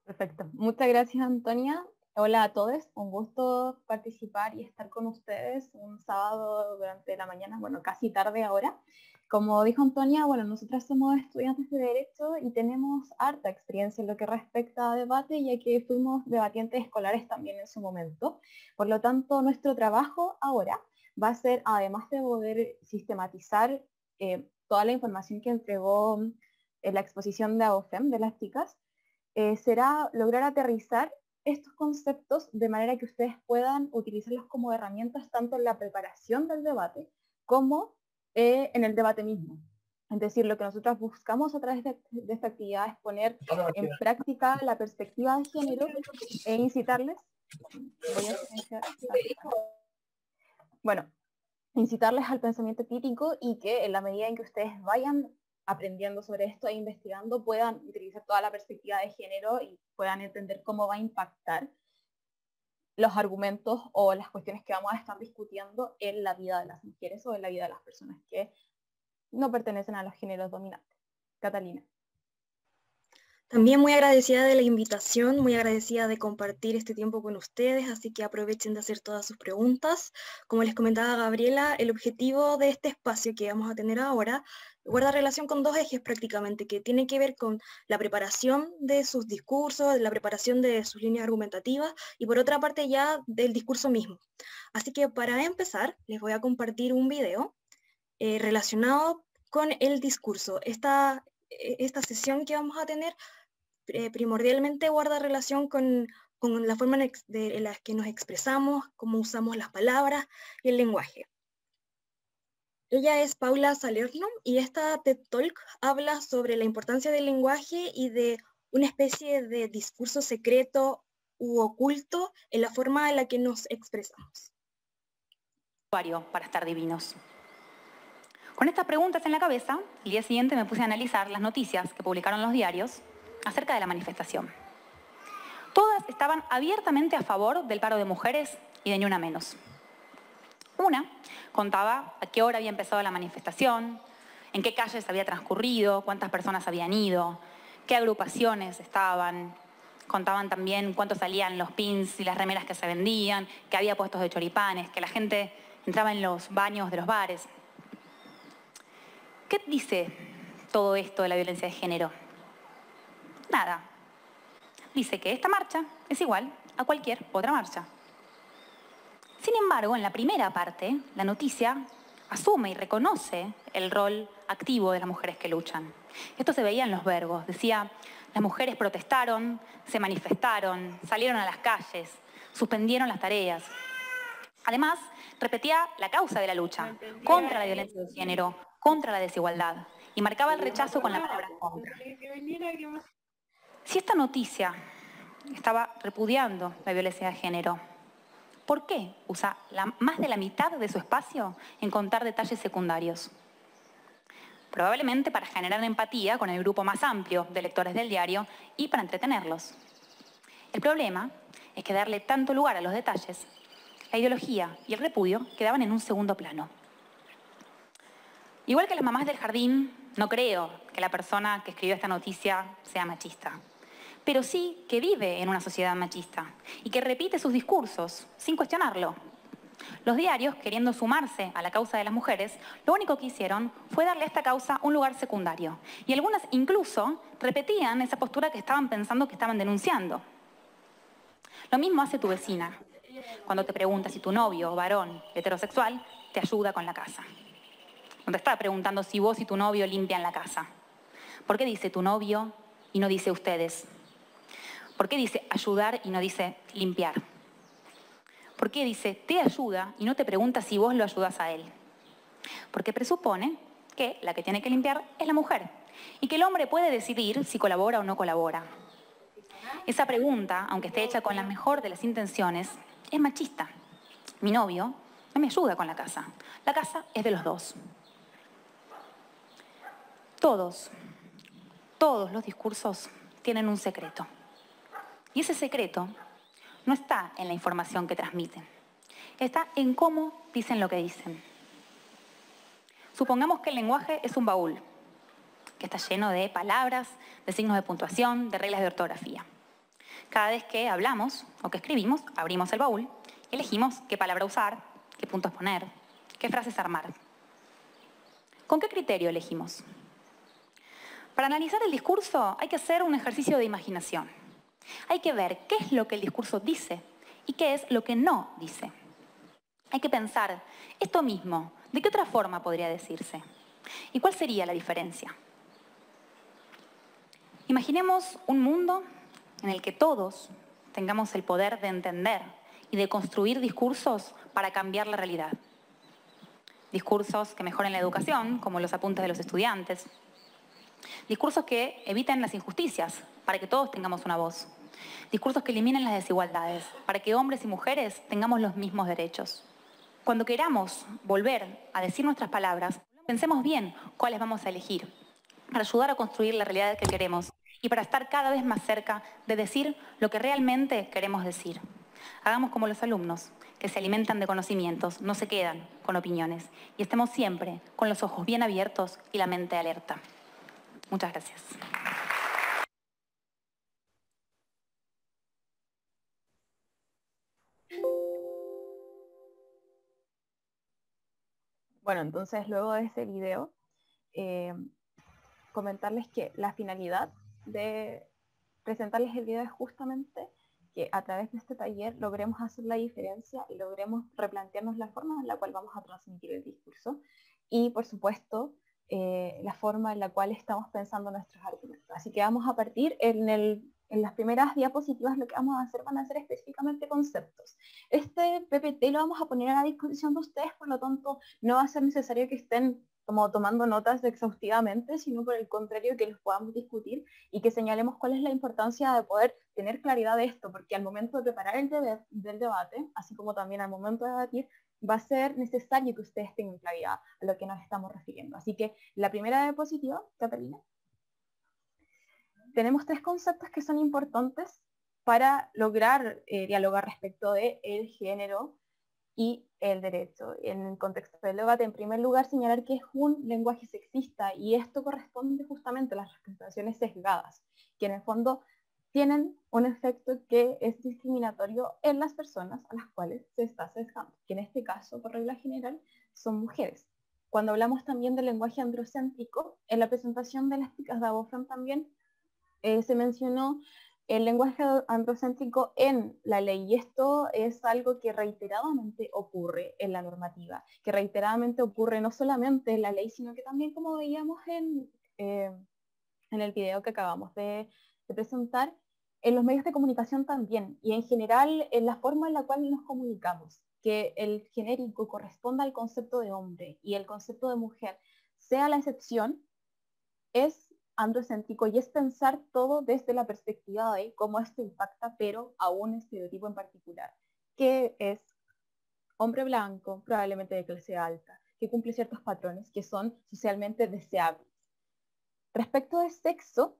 Perfecto. Muchas gracias, Antonia. Hola a todos, un gusto participar y estar con ustedes un sábado durante la mañana, bueno, casi tarde ahora. Como dijo Antonia, bueno, nosotras somos estudiantes de Derecho y tenemos harta experiencia en lo que respecta a debate, ya que fuimos debatientes escolares también en su momento. Por lo tanto, nuestro trabajo ahora va a ser, además de poder sistematizar eh, toda la información que entregó en eh, la exposición de AOFEM de las chicas, eh, será lograr aterrizar estos conceptos de manera que ustedes puedan utilizarlos como herramientas tanto en la preparación del debate como eh, en el debate mismo. Es decir, lo que nosotros buscamos a través de, esta actividad es poner en práctica la perspectiva de género e incitarles. bueno, incitarles al pensamiento crítico y que en la medida en que ustedes vayan aprendiendo sobre esto e investigando puedan utilizar toda la perspectiva de género y puedan entender cómo va a impactar los argumentos o las cuestiones que vamos a estar discutiendo en la vida de las mujeres o en la vida de las personas que no pertenecen a los géneros dominantes. Catalina. También muy agradecida de la invitación, muy agradecida de compartir este tiempo con ustedes, así que aprovechen de hacer todas sus preguntas. Como les comentaba Gabriela, el objetivo de este espacio que vamos a tener ahora guarda relación con dos ejes prácticamente, que tiene que ver con la preparación de sus discursos, la preparación de sus líneas argumentativas y por otra parte ya del discurso mismo. Así que para empezar, les voy a compartir un video eh, relacionado con el discurso. Esta, e, esta sesión que vamos a tener eh, primordialmente guarda relación con, la forma en, la que nos expresamos, cómo usamos las palabras y el lenguaje. Ella es Paula Salerno y esta TED Talk habla sobre la importancia del lenguaje y de una especie de discurso secreto u oculto en la forma en la que nos expresamos. Para estar divinos. Con estas preguntas en la cabeza, el día siguiente me puse a analizar las noticias que publicaron los diarios acerca de la manifestación. Todas estaban abiertamente a favor del paro de mujeres y de ni una menos. Una contaba a qué hora había empezado la manifestación, en qué calles había transcurrido, cuántas personas habían ido, qué agrupaciones estaban. Contaban también cuánto salían los pins y las remeras que se vendían, que había puestos de choripanes, que la gente entraba en los baños de los bares. ¿Qué dice todo esto de la violencia de género? Nada. Dice que esta marcha es igual a cualquier otra marcha. Sin embargo, en la primera parte, la noticia asume y reconoce el rol activo de las mujeres que luchan. Esto se veía en los verbos. Decía, las mujeres protestaron, se manifestaron, salieron a las calles, suspendieron las tareas. Además, repetía la causa de la lucha, contra la violencia de género, contra la desigualdad, y marcaba el rechazo con la palabra. Si esta noticia estaba repudiando la violencia de género, ¿por qué usa más de la mitad de su espacio en contar detalles secundarios? Probablemente para generar empatía con el grupo más amplio de lectores del diario y para entretenerlos. El problema es que darle tanto lugar a los detalles, la ideología y el repudio quedaban en un segundo plano. Igual que las mamás del jardín, no creo que la persona que escribió esta noticia sea machista, pero sí que vive en una sociedad machista y que repite sus discursos sin cuestionarlo. Los diarios, queriendo sumarse a la causa de las mujeres, lo único que hicieron fue darle a esta causa un lugar secundario. Y algunas incluso repetían esa postura que estaban pensando que estaban denunciando. Lo mismo hace tu vecina, cuando te pregunta si tu novio, varón, heterosexual, te ayuda con la casa. No te está preguntando si vos y tu novio limpian la casa. ¿Por qué dice tu novio y no dice ustedes? ¿Por qué dice ayudar y no dice limpiar? ¿Por qué dice te ayuda y no te pregunta si vos lo ayudas a él? Porque presupone que la que tiene que limpiar es la mujer y que el hombre puede decidir si colabora o no colabora. Esa pregunta, aunque esté hecha con la mejor de las intenciones, es machista. Mi novio no me ayuda con la casa. La casa es de los dos. Todos, todos los discursos tienen un secreto. Y ese secreto no está en la información que transmiten, está en cómo dicen lo que dicen. Supongamos que el lenguaje es un baúl, que está lleno de palabras, de signos de puntuación, de reglas de ortografía. Cada vez que hablamos o que escribimos, abrimos el baúl elegimos qué palabra usar, qué puntos poner, qué frases armar. ¿Con qué criterio elegimos? Para analizar el discurso hay que hacer un ejercicio de imaginación. Hay que ver qué es lo que el discurso dice y qué es lo que no dice. Hay que pensar, esto mismo, ¿de qué otra forma podría decirse? ¿Y cuál sería la diferencia? Imaginemos un mundo en el que todos tengamos el poder de entender y de construir discursos para cambiar la realidad. Discursos que mejoren la educación, como los apuntes de los estudiantes, Discursos que eviten las injusticias, para que todos tengamos una voz. Discursos que eliminen las desigualdades, para que hombres y mujeres tengamos los mismos derechos. Cuando queramos volver a decir nuestras palabras, pensemos bien cuáles vamos a elegir, para ayudar a construir la realidad que queremos y para estar cada vez más cerca de decir lo que realmente queremos decir. Hagamos como los alumnos, que se alimentan de conocimientos, no se quedan con opiniones, y estemos siempre con los ojos bien abiertos y la mente alerta. Muchas gracias. Bueno, entonces luego de ese video, eh, comentarles que la finalidad de presentarles el video es justamente que a través de este taller logremos hacer la diferencia y logremos replantearnos la forma en la cual vamos a transmitir el discurso y por supuesto eh, la forma en la cual estamos pensando nuestros argumentos. Así que vamos a partir en, en las primeras diapositivas, lo que vamos a hacer van a ser específicamente conceptos. Este PPT lo vamos a poner a la disposición de ustedes, por lo tanto no va a ser necesario que estén como tomando notas exhaustivamente, sino por el contrario que los podamos discutir y que señalemos cuál es la importancia de poder tener claridad de esto, porque al momento de preparar el del debate, así como también al momento de debatir, va a ser necesario que ustedes tengan claridad a lo que nos estamos refiriendo. Así que la primera diapositiva, Catalina. Tenemos tres conceptos que son importantes para lograr eh, dialogar respecto de el género y el derecho. En el contexto del debate, en primer lugar, señalar que es un lenguaje sexista y esto corresponde justamente a las representaciones sesgadas, que en el fondo tienen un efecto que es discriminatorio en las personas a las cuales se está sesgando, que en este caso, por regla general, son mujeres. Cuando hablamos también del lenguaje androcéntrico, en la presentación de las chicas de Abofran también eh, se mencionó el lenguaje androcéntrico en la ley y esto es algo que reiteradamente ocurre en la normativa, que reiteradamente ocurre no solamente en la ley, sino que también como veíamos en, eh, en el video que acabamos de, de presentar, en los medios de comunicación también y en general en la forma en la cual nos comunicamos, que el genérico corresponda al concepto de hombre y el concepto de mujer sea la excepción, es androcéntrico y es pensar todo desde la perspectiva de cómo esto impacta, pero a un estereotipo en particular, que es hombre blanco, probablemente de clase alta, que cumple ciertos patrones que son socialmente deseables. Respecto de sexo,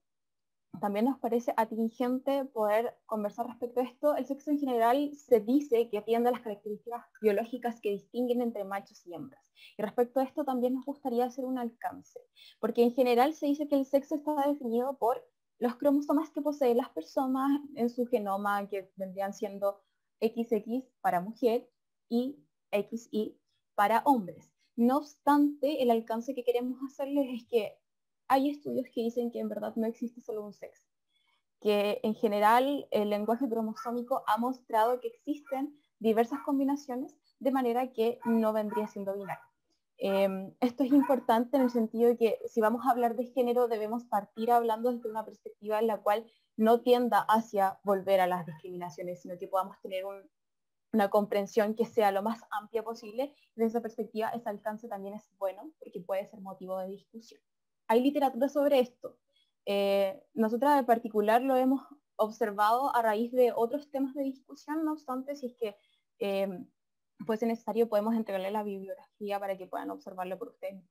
también nos parece atingente poder conversar respecto a esto. El sexo en general se dice que atiende a las características biológicas que distinguen entre machos y hembras. Y respecto a esto también nos gustaría hacer un alcance, porque en general se dice que el sexo está definido por los cromosomas que poseen las personas en su genoma, que vendrían siendo XX para mujer y XY para hombres. No obstante, el alcance que queremos hacerles es que hay estudios que dicen que en verdad no existe solo un sexo, que en general el lenguaje cromosómico ha mostrado que existen diversas combinaciones de manera que no vendría siendo binario. Em, esto es importante en el sentido de que si vamos a hablar de género debemos partir hablando desde una perspectiva en la cual no tienda hacia volver a las discriminaciones, sino que podamos tener una comprensión que sea lo más amplia posible. Desde esa perspectiva, ese alcance también es bueno porque puede ser motivo de discusión hay literatura sobre esto. Eh, nosotras en particular lo hemos observado a raíz de otros temas de discusión, no obstante, si es que eh, fuese necesario, podemos entregarle la bibliografía para que puedan observarlo por ustedes.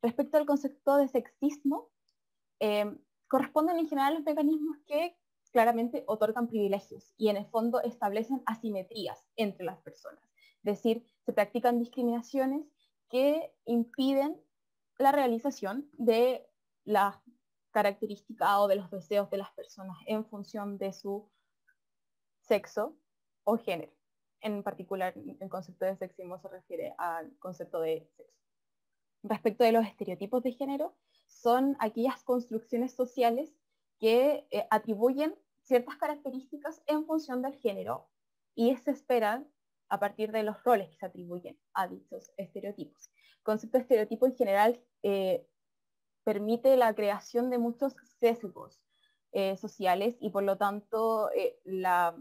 Respecto al concepto de sexismo, eh, corresponden en general los mecanismos que claramente otorgan privilegios y en el fondo establecen asimetrías entre las personas. Es decir, se practican discriminaciones que impiden la realización de las características o de los deseos de las personas en función de su sexo o género. En particular, el concepto de sexismo se refiere al concepto de sexo. Respecto de los estereotipos de género, son aquellas construcciones sociales que eh, atribuyen ciertas características en función del género y se esperan a partir de los roles que se atribuyen a dichos estereotipos. Concepto de estereotipo en general eh, permite la creación de muchos sesgos eh, sociales y por lo tanto eh, la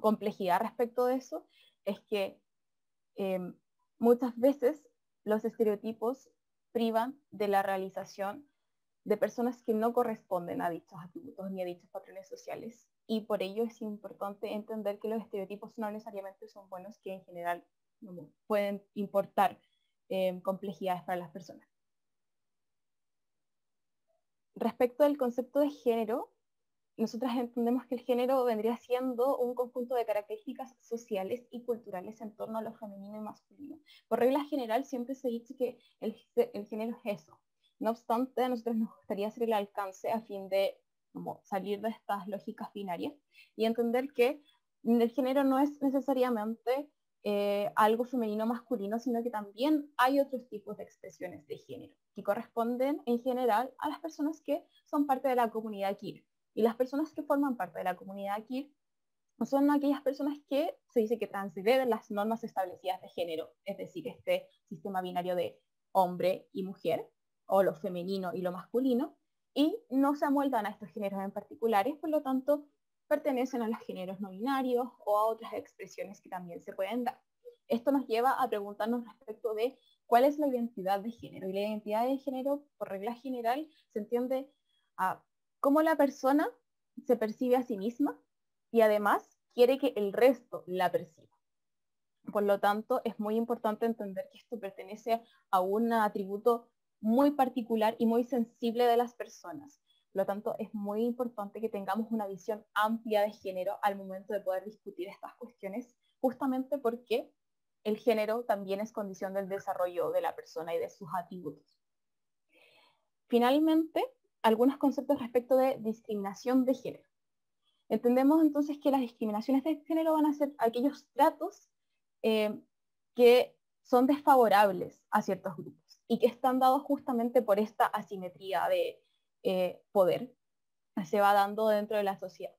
complejidad respecto de eso es que em, muchas veces los estereotipos privan de la realización de personas que no corresponden a dichos atributos ni a dichos patrones sociales y por ello es importante entender que los estereotipos no necesariamente son buenos, que en general pueden importar Em, complejidades para las personas. Respecto al concepto de género, nosotras entendemos que el género vendría siendo un conjunto de características sociales y culturales en torno a lo femenino y masculino. Por regla general siempre se dice que el, género es eso. No obstante, a nosotros nos gustaría hacer el alcance a fin de salir de estas lógicas binarias y entender que el género no es necesariamente eh, algo femenino masculino, sino que también hay otros tipos de expresiones de género que corresponden en general a las personas que son parte de la comunidad queer. Y las personas que forman parte de la comunidad queer son aquellas personas que se dice que transgreden las normas establecidas de género, es decir, este sistema binario de hombre y mujer, o lo femenino y lo masculino, y no se amoldan a estos géneros en particulares, por lo tanto pertenecen a los géneros no binarios o a otras expresiones que también se pueden dar. Esto nos lleva a preguntarnos respecto de cuál es la identidad de género. Y la identidad de género, por regla general, se entiende a cómo la persona se percibe a sí misma y además quiere que el resto la perciba. Por lo tanto, es muy importante entender que esto pertenece a un atributo muy particular y muy sensible de las personas. Por lo tanto, es muy importante que tengamos una visión amplia de género al momento de poder discutir estas cuestiones, justamente porque el género también es condición del desarrollo de la persona y de sus atributos. Finalmente, algunos conceptos respecto de discriminación de género. Entendemos entonces que las discriminaciones de género van a ser aquellos tratos eh, que son desfavorables a ciertos grupos y que están dados justamente por esta asimetría de eh, poder que se va dando dentro de la sociedad.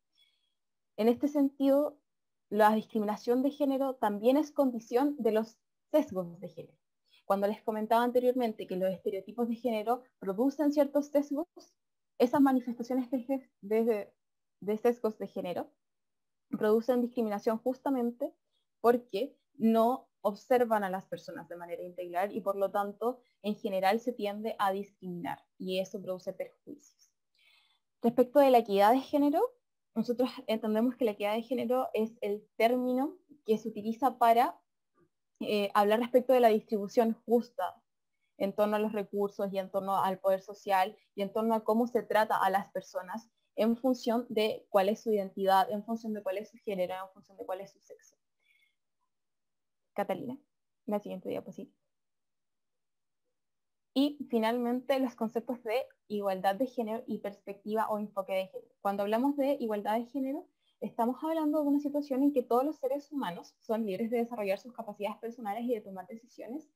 En este sentido, la discriminación de género también es condición de los sesgos de género. Cuando les comentaba anteriormente que los estereotipos de género producen ciertos sesgos, esas manifestaciones de, de sesgos de género producen discriminación justamente porque no observan a las personas de manera integral y por lo tanto en general se tiende a discriminar y eso produce perjuicios. Respecto de la equidad de género, nosotros entendemos que la equidad de género es el término que se utiliza para eh, hablar respecto de la distribución justa en torno a los recursos y en torno al poder social y en torno a cómo se trata a las personas en función de cuál es su identidad, en función de cuál es su género, en función de cuál es su sexo. Catalina, la siguiente diapositiva. Y finalmente los conceptos de igualdad de género y perspectiva o enfoque de género. Cuando hablamos de igualdad de género, estamos hablando de una situación en que todos los seres humanos son libres de desarrollar sus capacidades personales y de tomar decisiones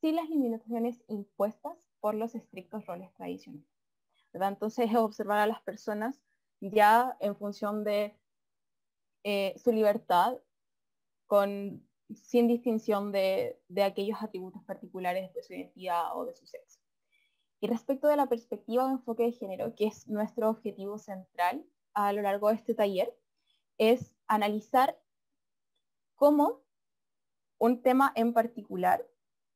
sin las limitaciones impuestas por los estrictos roles tradicionales. Entonces es observar a las personas ya en función de eh, su libertad, con, sin distinción de, aquellos atributos particulares de su identidad o de su sexo. Y respecto de la perspectiva o enfoque de género, que es nuestro objetivo central a lo largo de este taller, es analizar cómo un tema en particular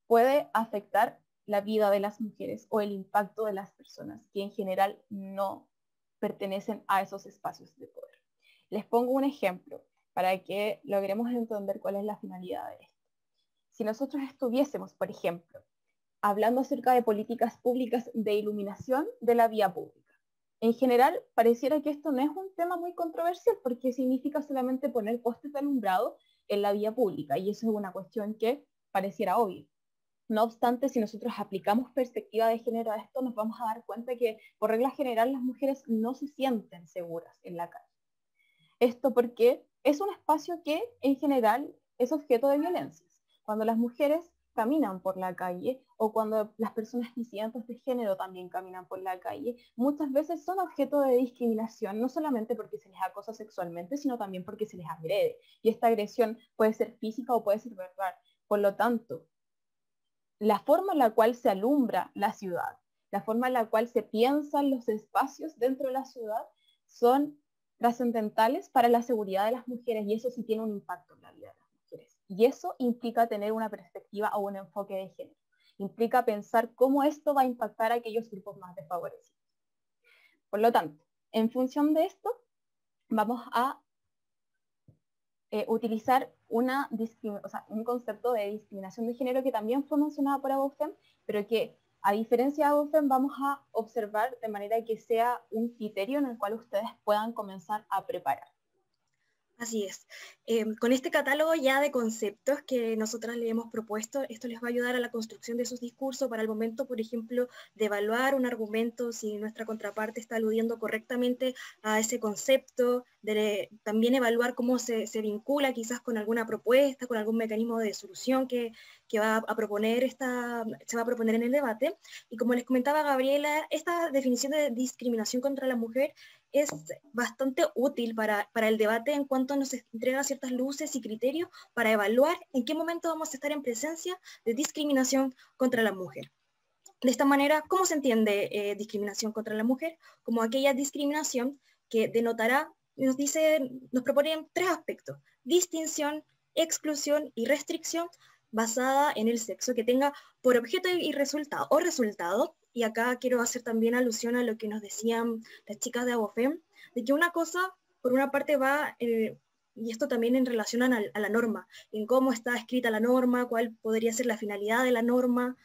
puede afectar la vida de las mujeres o el impacto de las personas que en general no pertenecen a esos espacios de poder. Les pongo un ejemplo para que logremos entender cuál es la finalidad de esto. Si nosotros estuviésemos, por ejemplo, hablando acerca de políticas públicas de iluminación de la vía pública, en general pareciera que esto no es un tema muy controversial porque significa solamente poner postes de alumbrado en la vía pública y eso es una cuestión que pareciera obvia. No obstante, si nosotros aplicamos perspectiva de género a esto, nos vamos a dar cuenta que por regla general las mujeres no se sienten seguras en la calle. Esto porque es un espacio que en general es objeto de violencias. Cuando las mujeres caminan por la calle o cuando las personas disidentes de género también caminan por la calle, muchas veces son objeto de discriminación, no solamente porque se les acosa sexualmente, sino también porque se les agrede. Y esta agresión puede ser física o puede ser verbal. Por lo tanto, la forma en la cual se alumbra la ciudad, la forma en la cual se piensan los espacios dentro de la ciudad, son trascendentales para la seguridad de las mujeres y eso sí tiene un impacto en la vida de las mujeres. Y eso implica tener una perspectiva o un enfoque de género. Implica pensar cómo esto va a impactar a aquellos grupos más desfavorecidos. Por lo tanto, en función de esto, vamos a eh, utilizar una un concepto de discriminación de género que también fue mencionado por Abofem, pero que a diferencia de Abofem vamos a observar de manera que sea un criterio en el cual ustedes puedan comenzar a preparar. Así es. Em, con este catálogo ya de conceptos que nosotras le hemos propuesto, esto les va a ayudar a la construcción de sus discursos para el momento, por ejemplo, de evaluar un argumento si nuestra contraparte está aludiendo correctamente a ese concepto, también evaluar cómo se, vincula quizás con alguna propuesta, con algún mecanismo de solución que, que va a proponer esta, se va a proponer en el debate. Y como les comentaba Gabriela, esta definición de discriminación contra la mujer es bastante útil para, el debate en cuanto nos entrega ciertas luces y criterios para evaluar en qué momento vamos a estar en presencia de discriminación contra la mujer. De esta manera, ¿cómo se entiende eh, discriminación contra la mujer? Como aquella discriminación que denotará, nos dice, nos proponen tres aspectos, distinción, exclusión y restricción basada en el sexo, que tenga por objeto y resultado o resultado. Y acá quiero hacer también alusión a lo que nos decían las chicas de Abofem, de que una cosa, por una parte, va, eh, y esto también en relación a, a, la norma, en cómo está escrita la norma, cuál podría ser la finalidad de la norma,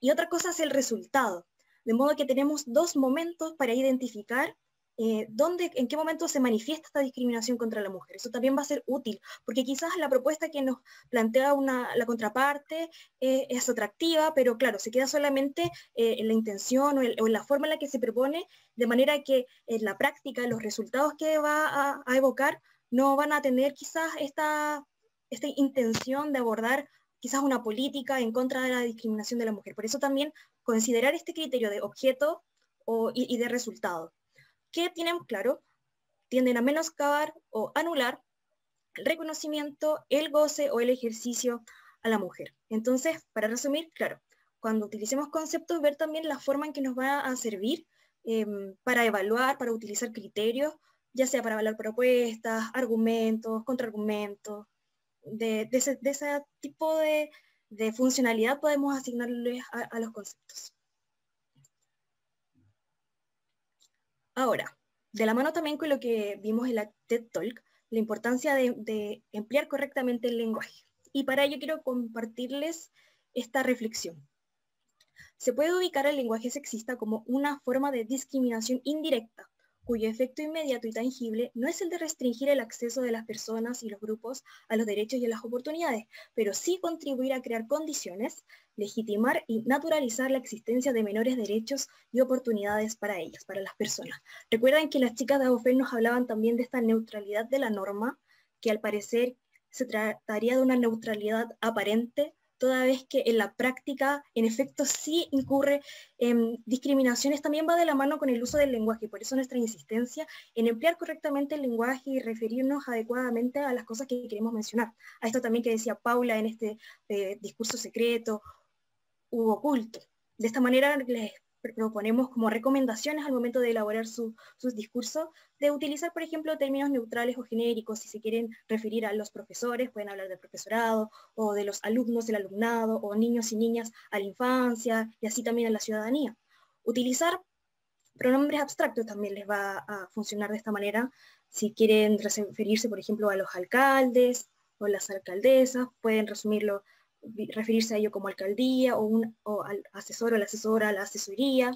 y otra cosa es el resultado. De modo que tenemos dos momentos para identificar eh, dónde, en qué momento se manifiesta esta discriminación contra la mujer. Eso también va a ser útil, porque quizás la propuesta que nos plantea una, la contraparte eh, es atractiva, pero claro, se queda solamente eh, en la intención o, en la forma en la que se propone, de manera que en la práctica los resultados que va a, evocar no van a tener quizás esta, esta intención de abordar quizás una política en contra de la discriminación de la mujer. Por eso también considerar este criterio de objeto y, de resultado. ¿Qué tienen claro? Tienden a menoscabar o anular el reconocimiento, el goce o el ejercicio a la mujer. Entonces, para resumir, claro, cuando utilicemos conceptos, ver también la forma en que nos va a servir em, para evaluar, para utilizar criterios, ya sea para evaluar propuestas, argumentos, contraargumentos, de, ese, tipo de, funcionalidad podemos asignarles a, los conceptos. Ahora, de la mano también con lo que vimos en la TED Talk, la importancia de, emplear correctamente el lenguaje. Y para ello quiero compartirles esta reflexión. Se puede ubicar el lenguaje sexista como una forma de discriminación indirecta cuyo efecto inmediato y tangible no es el de restringir el acceso de las personas y los grupos a los derechos y a las oportunidades, pero sí contribuir a crear condiciones, legitimar y naturalizar la existencia de menores derechos y oportunidades para ellas, para las personas. Recuerden que las chicas de AOFEL nos hablaban también de esta neutralidad de la norma, que al parecer se trataría de una neutralidad aparente toda vez que en la práctica, en efecto, sí incurre en discriminaciones, también va de la mano con el uso del lenguaje. Por eso nuestra insistencia en emplear correctamente el lenguaje y referirnos adecuadamente a las cosas que queremos mencionar. A esto también que decía Paula en este eh, discurso secreto u oculto. De esta manera les proponemos como recomendaciones al momento de elaborar sus discursos, de utilizar, por ejemplo, términos neutrales o genéricos, si se quieren referir a los profesores, pueden hablar del profesorado, o de los alumnos del alumnado, o niños y niñas a la infancia, y así también a la ciudadanía. Utilizar pronombres abstractos también les va a funcionar de esta manera, si quieren referirse, por ejemplo, a los alcaldes o las alcaldesas, pueden resumirlo referirse a ello como alcaldía o, un, al asesor o la asesora, la asesoría.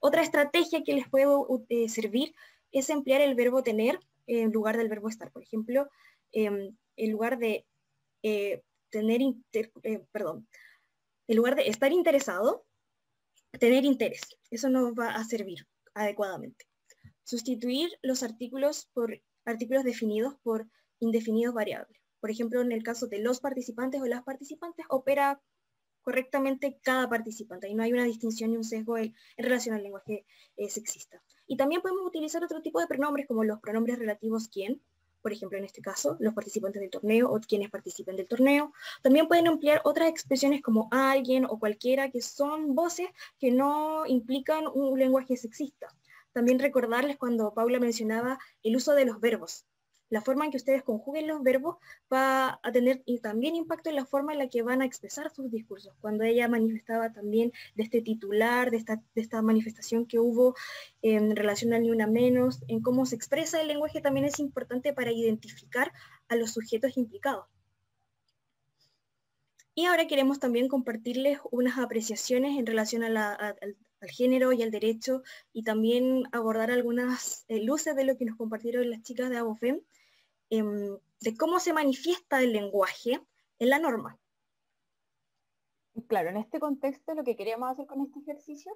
Otra estrategia que les puede eh, servir es emplear el verbo tener en lugar del verbo estar. Por ejemplo, em, en lugar de eh, tener, eh, perdón, en lugar de estar interesado, tener interés. Eso nos va a servir adecuadamente. Sustituir los artículos por artículos definidos por indefinidos variables. Por ejemplo, en el caso de los participantes o las participantes, opera correctamente cada participante y no hay una distinción ni un sesgo en, relación al lenguaje eh, sexista. Y también podemos utilizar otro tipo de pronombres como los pronombres relativos quién, por ejemplo en este caso, los participantes del torneo o quienes participen del torneo. También pueden emplear otras expresiones como alguien o cualquiera que son voces que no implican un lenguaje sexista. También recordarles cuando Paula mencionaba el uso de los verbos la forma en que ustedes conjuguen los verbos va a tener también impacto en la forma en la que van a expresar sus discursos. Cuando ella manifestaba también de este titular, de esta, de esta manifestación que hubo en relación al ni una menos, en cómo se expresa el lenguaje también es importante para identificar a los sujetos implicados. Y ahora queremos también compartirles unas apreciaciones en relación al, género y al derecho y también abordar algunas eh, luces de lo que nos compartieron las chicas de Abofem Em, de cómo se manifiesta el lenguaje en la norma. Claro, en este contexto lo que queríamos hacer con este ejercicio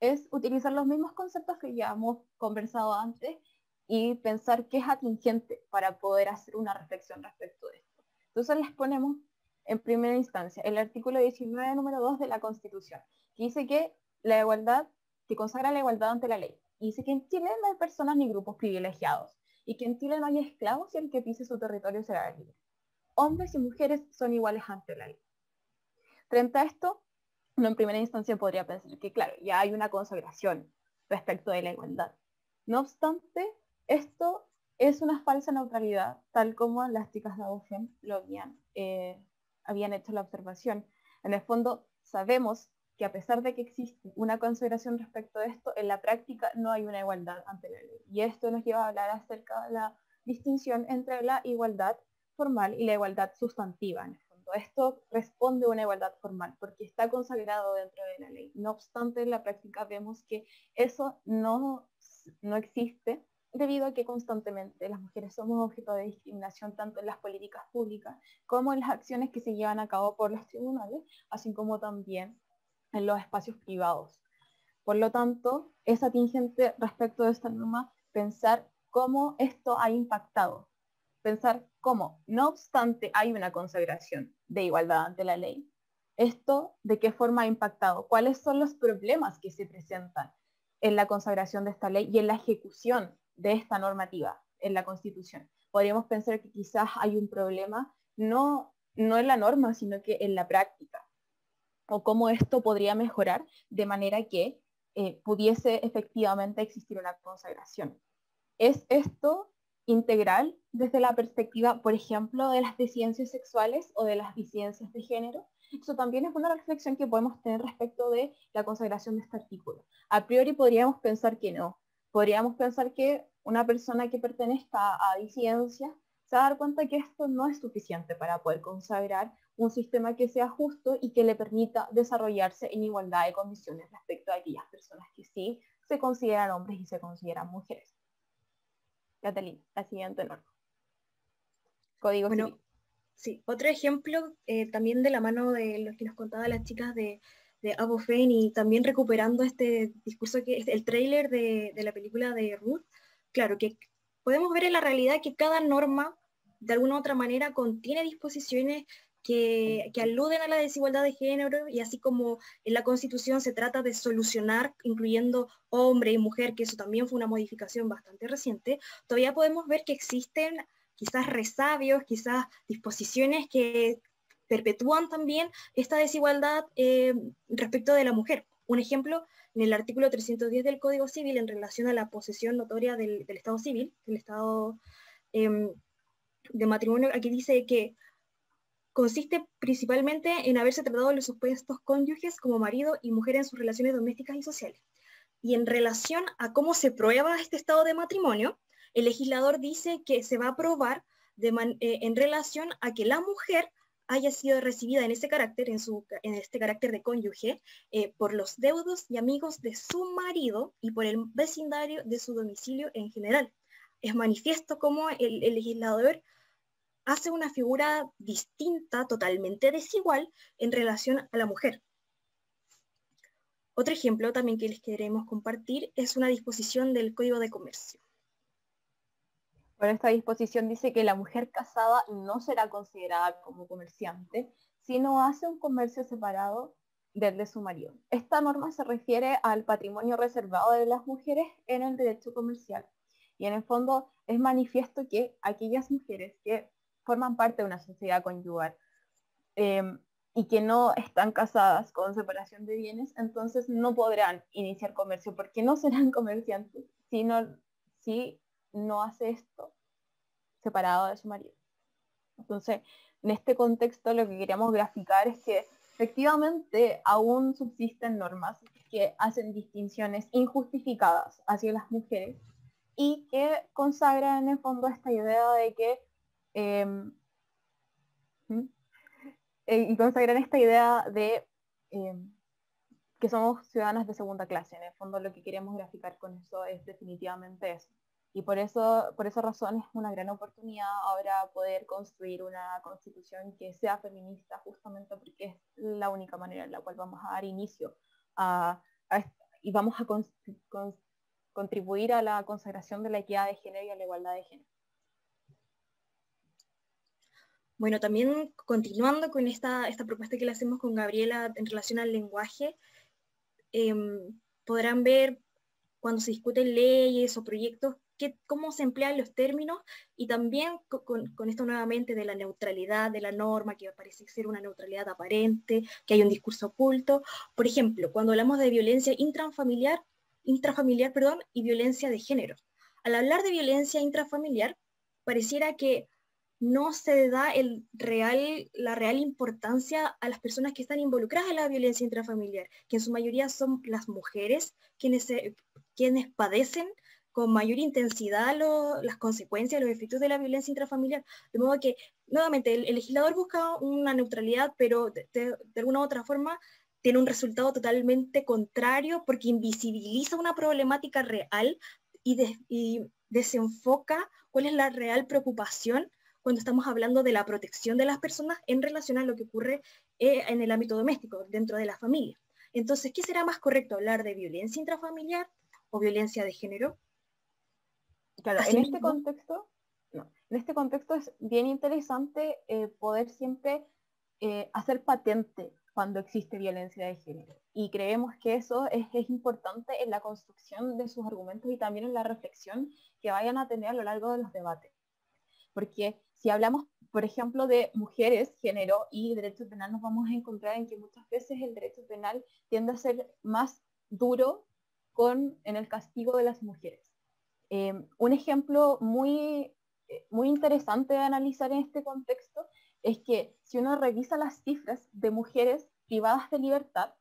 es utilizar los mismos conceptos que ya hemos conversado antes y pensar qué es atingente para poder hacer una reflexión respecto de esto. Entonces les ponemos en primera instancia el artículo 19, número 2 de la Constitución, que dice que la igualdad, que consagra la igualdad ante la ley. Y dice que en Chile no hay personas ni grupos privilegiados y que en Chile no hay esclavos y el que pise su territorio será libre. Hombres y mujeres son iguales ante la ley. Frente a esto, uno en primera instancia podría pensar que, claro, ya hay una consagración respecto de la igualdad. No obstante, esto es una falsa neutralidad, tal como las chicas de Abofem lo habían, eh, habían hecho la observación. En el fondo, sabemos que a pesar de que existe una consideración respecto de esto, en la práctica no hay una igualdad ante la ley. Y esto nos lleva a hablar acerca de la distinción entre la igualdad formal y la igualdad sustantiva. En el fondo, esto responde a una igualdad formal porque está consagrado dentro de la ley. No obstante, en la práctica vemos que eso no, no existe debido a que constantemente las mujeres somos objeto de discriminación tanto en las políticas públicas como en las acciones que se llevan a cabo por los tribunales, así como también en los espacios privados. Por lo tanto, es atingente respecto de esta norma pensar cómo esto ha impactado, pensar cómo, no obstante hay una consagración de igualdad ante la ley, esto de qué forma ha impactado, cuáles son los problemas que se presentan en la consagración de esta ley y en la ejecución de esta normativa en la Constitución. Podríamos pensar que quizás hay un problema no, no en la norma, sino que en la práctica, o cómo esto podría mejorar de manera que eh, pudiese efectivamente existir una consagración. ¿Es esto integral desde la perspectiva, por ejemplo, de las disidencias sexuales o de las disidencias de género? Eso también es una reflexión que podemos tener respecto de la consagración de este artículo. A priori podríamos pensar que no. Podríamos pensar que una persona que pertenezca a disidencia se va a dar cuenta que esto no es suficiente para poder consagrar un sistema que sea justo y que le permita desarrollarse en igualdad de condiciones respecto a aquellas personas que sí se consideran hombres y se consideran mujeres. Catalina, la siguiente norma. Código bueno, Sí, otro ejemplo eh, también de la mano de lo que nos contaban las chicas de, de Abofen y también recuperando este discurso que es el tráiler de, de la película de Ruth, claro, que podemos ver en la realidad que cada norma de alguna u otra manera contiene disposiciones que, aluden a la desigualdad de género y así como en la Constitución se trata de solucionar, incluyendo hombre y mujer, que eso también fue una modificación bastante reciente, todavía podemos ver que existen quizás resabios, quizás disposiciones que perpetúan también esta desigualdad eh, respecto de la mujer. Un ejemplo, en el artículo 310 del Código Civil en relación a la posesión notoria del, Estado civil, del Estado em, de matrimonio, aquí dice que consiste principalmente en haberse tratado los supuestos cónyuges como marido y mujer en sus relaciones domésticas y sociales. Y en relación a cómo se prueba este estado de matrimonio, el legislador dice que se va a probar eh, en relación a que la mujer haya sido recibida en ese carácter, en, su, en este carácter de cónyuge, eh, por los deudos y amigos de su marido y por el vecindario de su domicilio en general. Es manifiesto cómo el, legislador hace una figura distinta, totalmente desigual, en relación a la mujer. Otro ejemplo también que les queremos compartir es una disposición del Código de Comercio. Bueno, esta disposición dice que la mujer casada no será considerada como comerciante si no hace un comercio separado del de su marido. Esta norma se refiere al patrimonio reservado de las mujeres en el derecho comercial. Y en el fondo es manifiesto que aquellas mujeres que forman parte de una sociedad conyugal em, y que no están casadas con separación de bienes, entonces no podrán iniciar comercio porque no serán comerciantes, sino si no hace esto separado de su marido. Entonces, en este contexto lo que queríamos graficar es que efectivamente aún subsisten normas que hacen distinciones injustificadas hacia las mujeres y que consagran en el fondo esta idea de que eh, y consagran esta idea de em, que somos ciudadanas de segunda clase. En el fondo lo que queremos graficar con eso es definitivamente eso. Y por eso, por esa razón es una gran oportunidad ahora poder construir una constitución que sea feminista justamente porque es la única manera en la cual vamos a dar inicio a, y vamos a contribuir a la consagración de la equidad de género y a la igualdad de género. Bueno, también continuando con esta, esta propuesta que le hacemos con Gabriela en relación al lenguaje, em, podrán ver cuando se discuten leyes o proyectos cómo se emplean los términos y también con, esto nuevamente de la neutralidad de la norma, que parece ser una neutralidad aparente, que hay un discurso oculto. Por ejemplo, cuando hablamos de violencia intrafamiliar, intrafamiliar perdón, y violencia de género. Al hablar de violencia intrafamiliar, pareciera que no se da el real, la real importancia a las personas que están involucradas en la violencia intrafamiliar, que en su mayoría son las mujeres quienes, quienes padecen con mayor intensidad las consecuencias, los efectos de la violencia intrafamiliar. De modo que, nuevamente, el, legislador busca una neutralidad, pero de, alguna u otra forma tiene un resultado totalmente contrario porque invisibiliza una problemática real y, desenfoca cuál es la real preocupación cuando estamos hablando de la protección de las personas en relación a lo que ocurre eh, en el ámbito doméstico, dentro de la familia. Entonces, ¿qué será más correcto hablar de violencia intrafamiliar o violencia de género? Claro, en este contexto, en este contexto es bien interesante eh, poder siempre eh, hacer patente cuando existe violencia de género. Y creemos que eso es, es, importante en la construcción de sus argumentos y también en la reflexión que vayan a tener a lo largo de los debates. Porque si hablamos, por ejemplo, de mujeres, género y derecho penal, nos vamos a encontrar en que muchas veces el derecho penal tiende a ser más duro con, en el castigo de las mujeres. Eh, un ejemplo muy, eh, muy interesante de analizar en este contexto es que si uno revisa las cifras de mujeres privadas de libertad,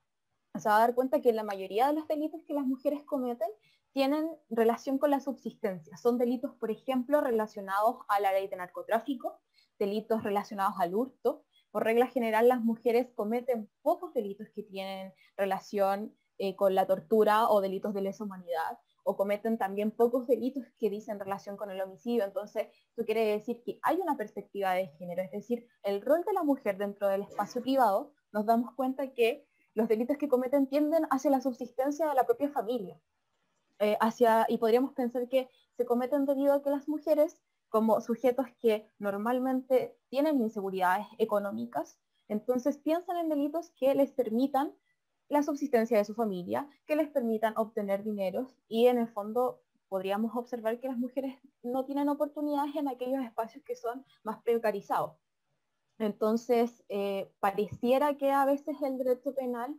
se va a dar cuenta que la mayoría de los delitos que las mujeres cometen tienen relación con la subsistencia. Son delitos, por ejemplo, relacionados a la ley de narcotráfico, delitos relacionados al hurto. Por regla general, las mujeres cometen pocos delitos que tienen relación eh, con la tortura o delitos de lesa humanidad, o cometen también pocos delitos que dicen relación con el homicidio. Entonces, esto quiere decir que hay una perspectiva de género, es decir, el rol de la mujer dentro del espacio privado, nos damos cuenta que los delitos que cometen tienden hacia la subsistencia de la propia familia. Eh, hacia, y podríamos pensar que se cometen debido a que las mujeres, como sujetos que normalmente tienen inseguridades económicas, entonces piensan en delitos que les permitan la subsistencia de su familia, que les permitan obtener dineros y en el fondo podríamos observar que las mujeres no tienen oportunidades en aquellos espacios que son más precarizados. Entonces, eh, pareciera que a veces el derecho penal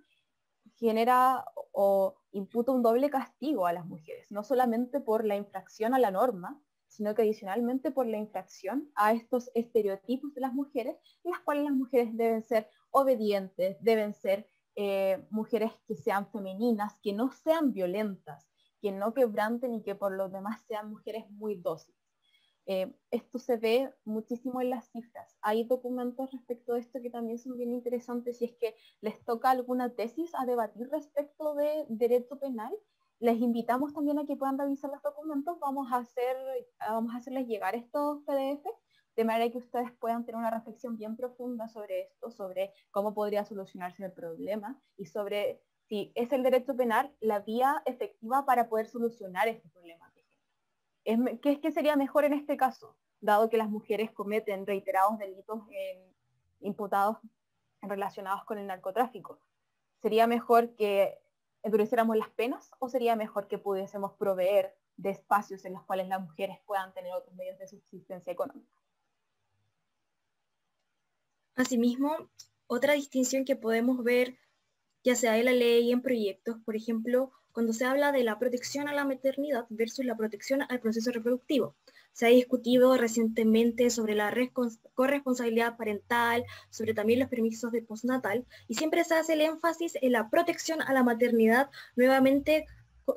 genera o imputa un doble castigo a las mujeres, no solamente por la infracción a la norma, sino que adicionalmente por la infracción a estos estereotipos de las mujeres, las cuales las mujeres deben ser obedientes, deben ser eh, mujeres que sean femeninas, que no sean violentas, que no quebranten y que por lo demás sean mujeres muy dóciles. Eh, esto se ve muchísimo en las cifras. Hay documentos respecto de esto que también son bien interesantes. Si es que les toca alguna tesis a debatir respecto de derecho penal, les invitamos también a que puedan revisar los documentos. Vamos a, hacer, vamos a hacerles llegar estos PDF de manera que ustedes puedan tener una reflexión bien profunda sobre esto, sobre cómo podría solucionarse el problema y sobre si es el derecho penal la vía efectiva para poder solucionar este problema ¿Qué sería mejor en este caso? Dado que las mujeres cometen reiterados delitos imputados relacionados con el narcotráfico. ¿Sería mejor que endureciéramos las penas o sería mejor que pudiésemos proveer de espacios en los cuales las mujeres puedan tener otros medios de subsistencia económica? Asimismo, otra distinción que podemos ver, ya sea en la ley y en proyectos, por ejemplo, cuando se habla de la protección a la maternidad versus la protección al proceso reproductivo. Se ha discutido recientemente sobre la corresponsabilidad parental, sobre también los permisos de postnatal, y siempre se hace el énfasis en la protección a la maternidad, nuevamente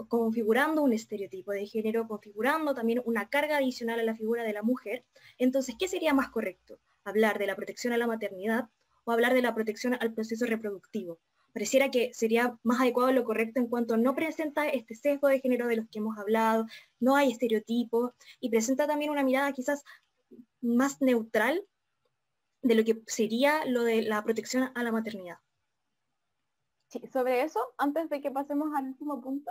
configurando un estereotipo de género, configurando también una carga adicional a la figura de la mujer. Entonces, ¿qué sería más correcto? ¿Hablar de la protección a la maternidad o hablar de la protección al proceso reproductivo? Pareciera que sería más adecuado lo correcto en cuanto no presenta este sesgo de género de los que hemos hablado, no hay estereotipos y presenta también una mirada quizás más neutral de lo que sería lo de la protección a la maternidad. Sobre eso, antes de que pasemos al último punto,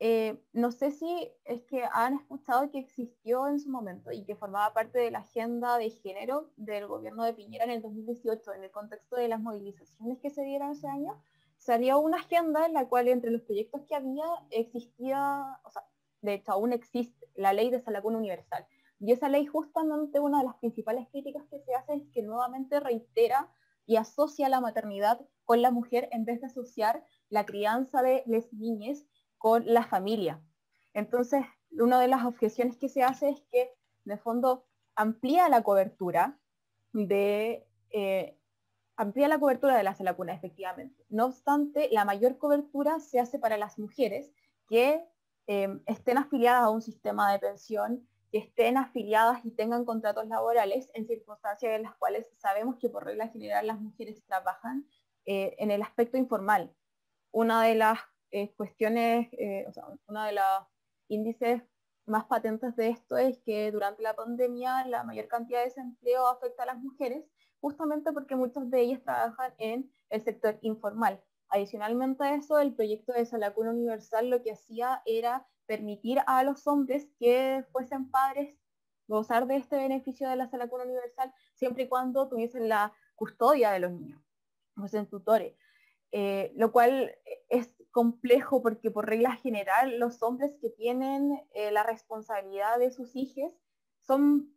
eh, no sé si es que han escuchado que existió en su momento y que formaba parte de la agenda de género del gobierno de Piñera en el 2018, en el contexto de las movilizaciones que se dieron ese año, salió una agenda en la cual entre los proyectos que había existía, o sea, de hecho aún existe la ley de salud universal. Y esa ley justamente una de las principales críticas que se hace es que nuevamente reitera y asocia la maternidad con la mujer en vez de asociar la crianza de las niñas con la familia. Entonces, una de las objeciones que se hace es que, de fondo, amplía la cobertura de eh, amplía la cobertura de la cuna, efectivamente. No obstante, la mayor cobertura se hace para las mujeres que em, estén afiliadas a un sistema de pensión, que estén afiliadas y tengan contratos laborales en circunstancias en las cuales sabemos que por regla general las mujeres trabajan eh, en el aspecto informal. Una de las eh, cuestiones, eh, uno de los índices más patentes de esto es que durante la pandemia la mayor cantidad de desempleo afecta a las mujeres, justamente porque muchas de ellas trabajan en el sector informal. Adicionalmente a eso, el proyecto de Salacuna Universal lo que hacía era permitir a los hombres que fuesen padres gozar de este beneficio de la Salacuna Universal siempre y cuando tuviesen la custodia de los niños, fuesen tutores. Eh, lo cual es complejo porque por regla general los hombres que tienen eh, la responsabilidad de sus hijos son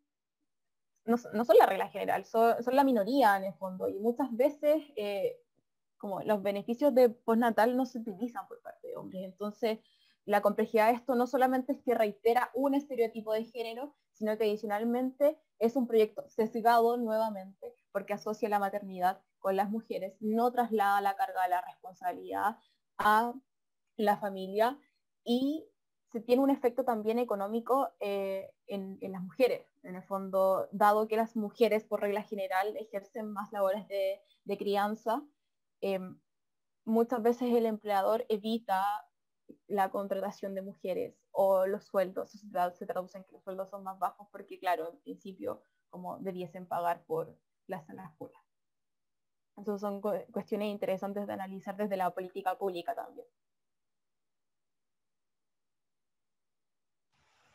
no, son la regla general, son, la minoría en el fondo y muchas veces eh, como los beneficios de postnatal no se utilizan por parte de hombres. Entonces, la complejidad de esto no solamente es que reitera un estereotipo de género, sino que adicionalmente es un proyecto sesgado nuevamente porque asocia la maternidad con las mujeres, no traslada la carga de la responsabilidad a la familia y se tiene un efecto también económico eh, en, las mujeres. En el fondo, dado que las mujeres por regla general ejercen más labores de, crianza, em, muchas veces el empleador evita la contratación de mujeres o los sueldos se traducen que los sueldos son más bajos porque, claro, en principio como debiesen pagar por las en la Entonces son cuestiones interesantes de analizar desde la política pública también.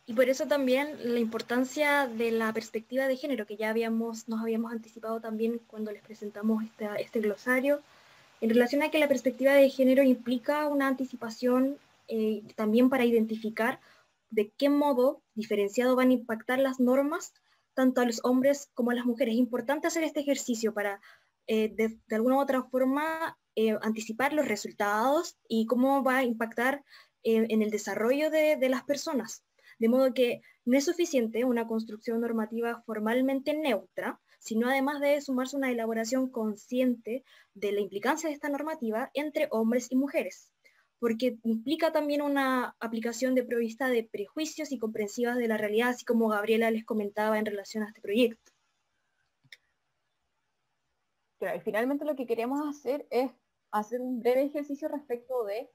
Y por eso también la importancia de la perspectiva de género, que ya habíamos, nos habíamos anticipado también cuando les presentamos este glosario, en relación a que la perspectiva de género implica una anticipación eh, también para identificar de qué modo diferenciado van a impactar las normas tanto a los hombres como a las mujeres. Es importante hacer este ejercicio para eh, de, alguna u otra forma eh, anticipar los resultados y cómo va a impactar en el desarrollo de, de las personas. De modo que no es suficiente una construcción normativa formalmente neutra, sino además de sumarse una elaboración consciente de la implicancia de esta normativa entre hombres y mujeres porque implica también una aplicación de provista de prejuicios y comprensivas de la realidad, así como Gabriela les comentaba en relación a este proyecto. Claro, y finalmente lo que queremos hacer es hacer un breve ejercicio respecto de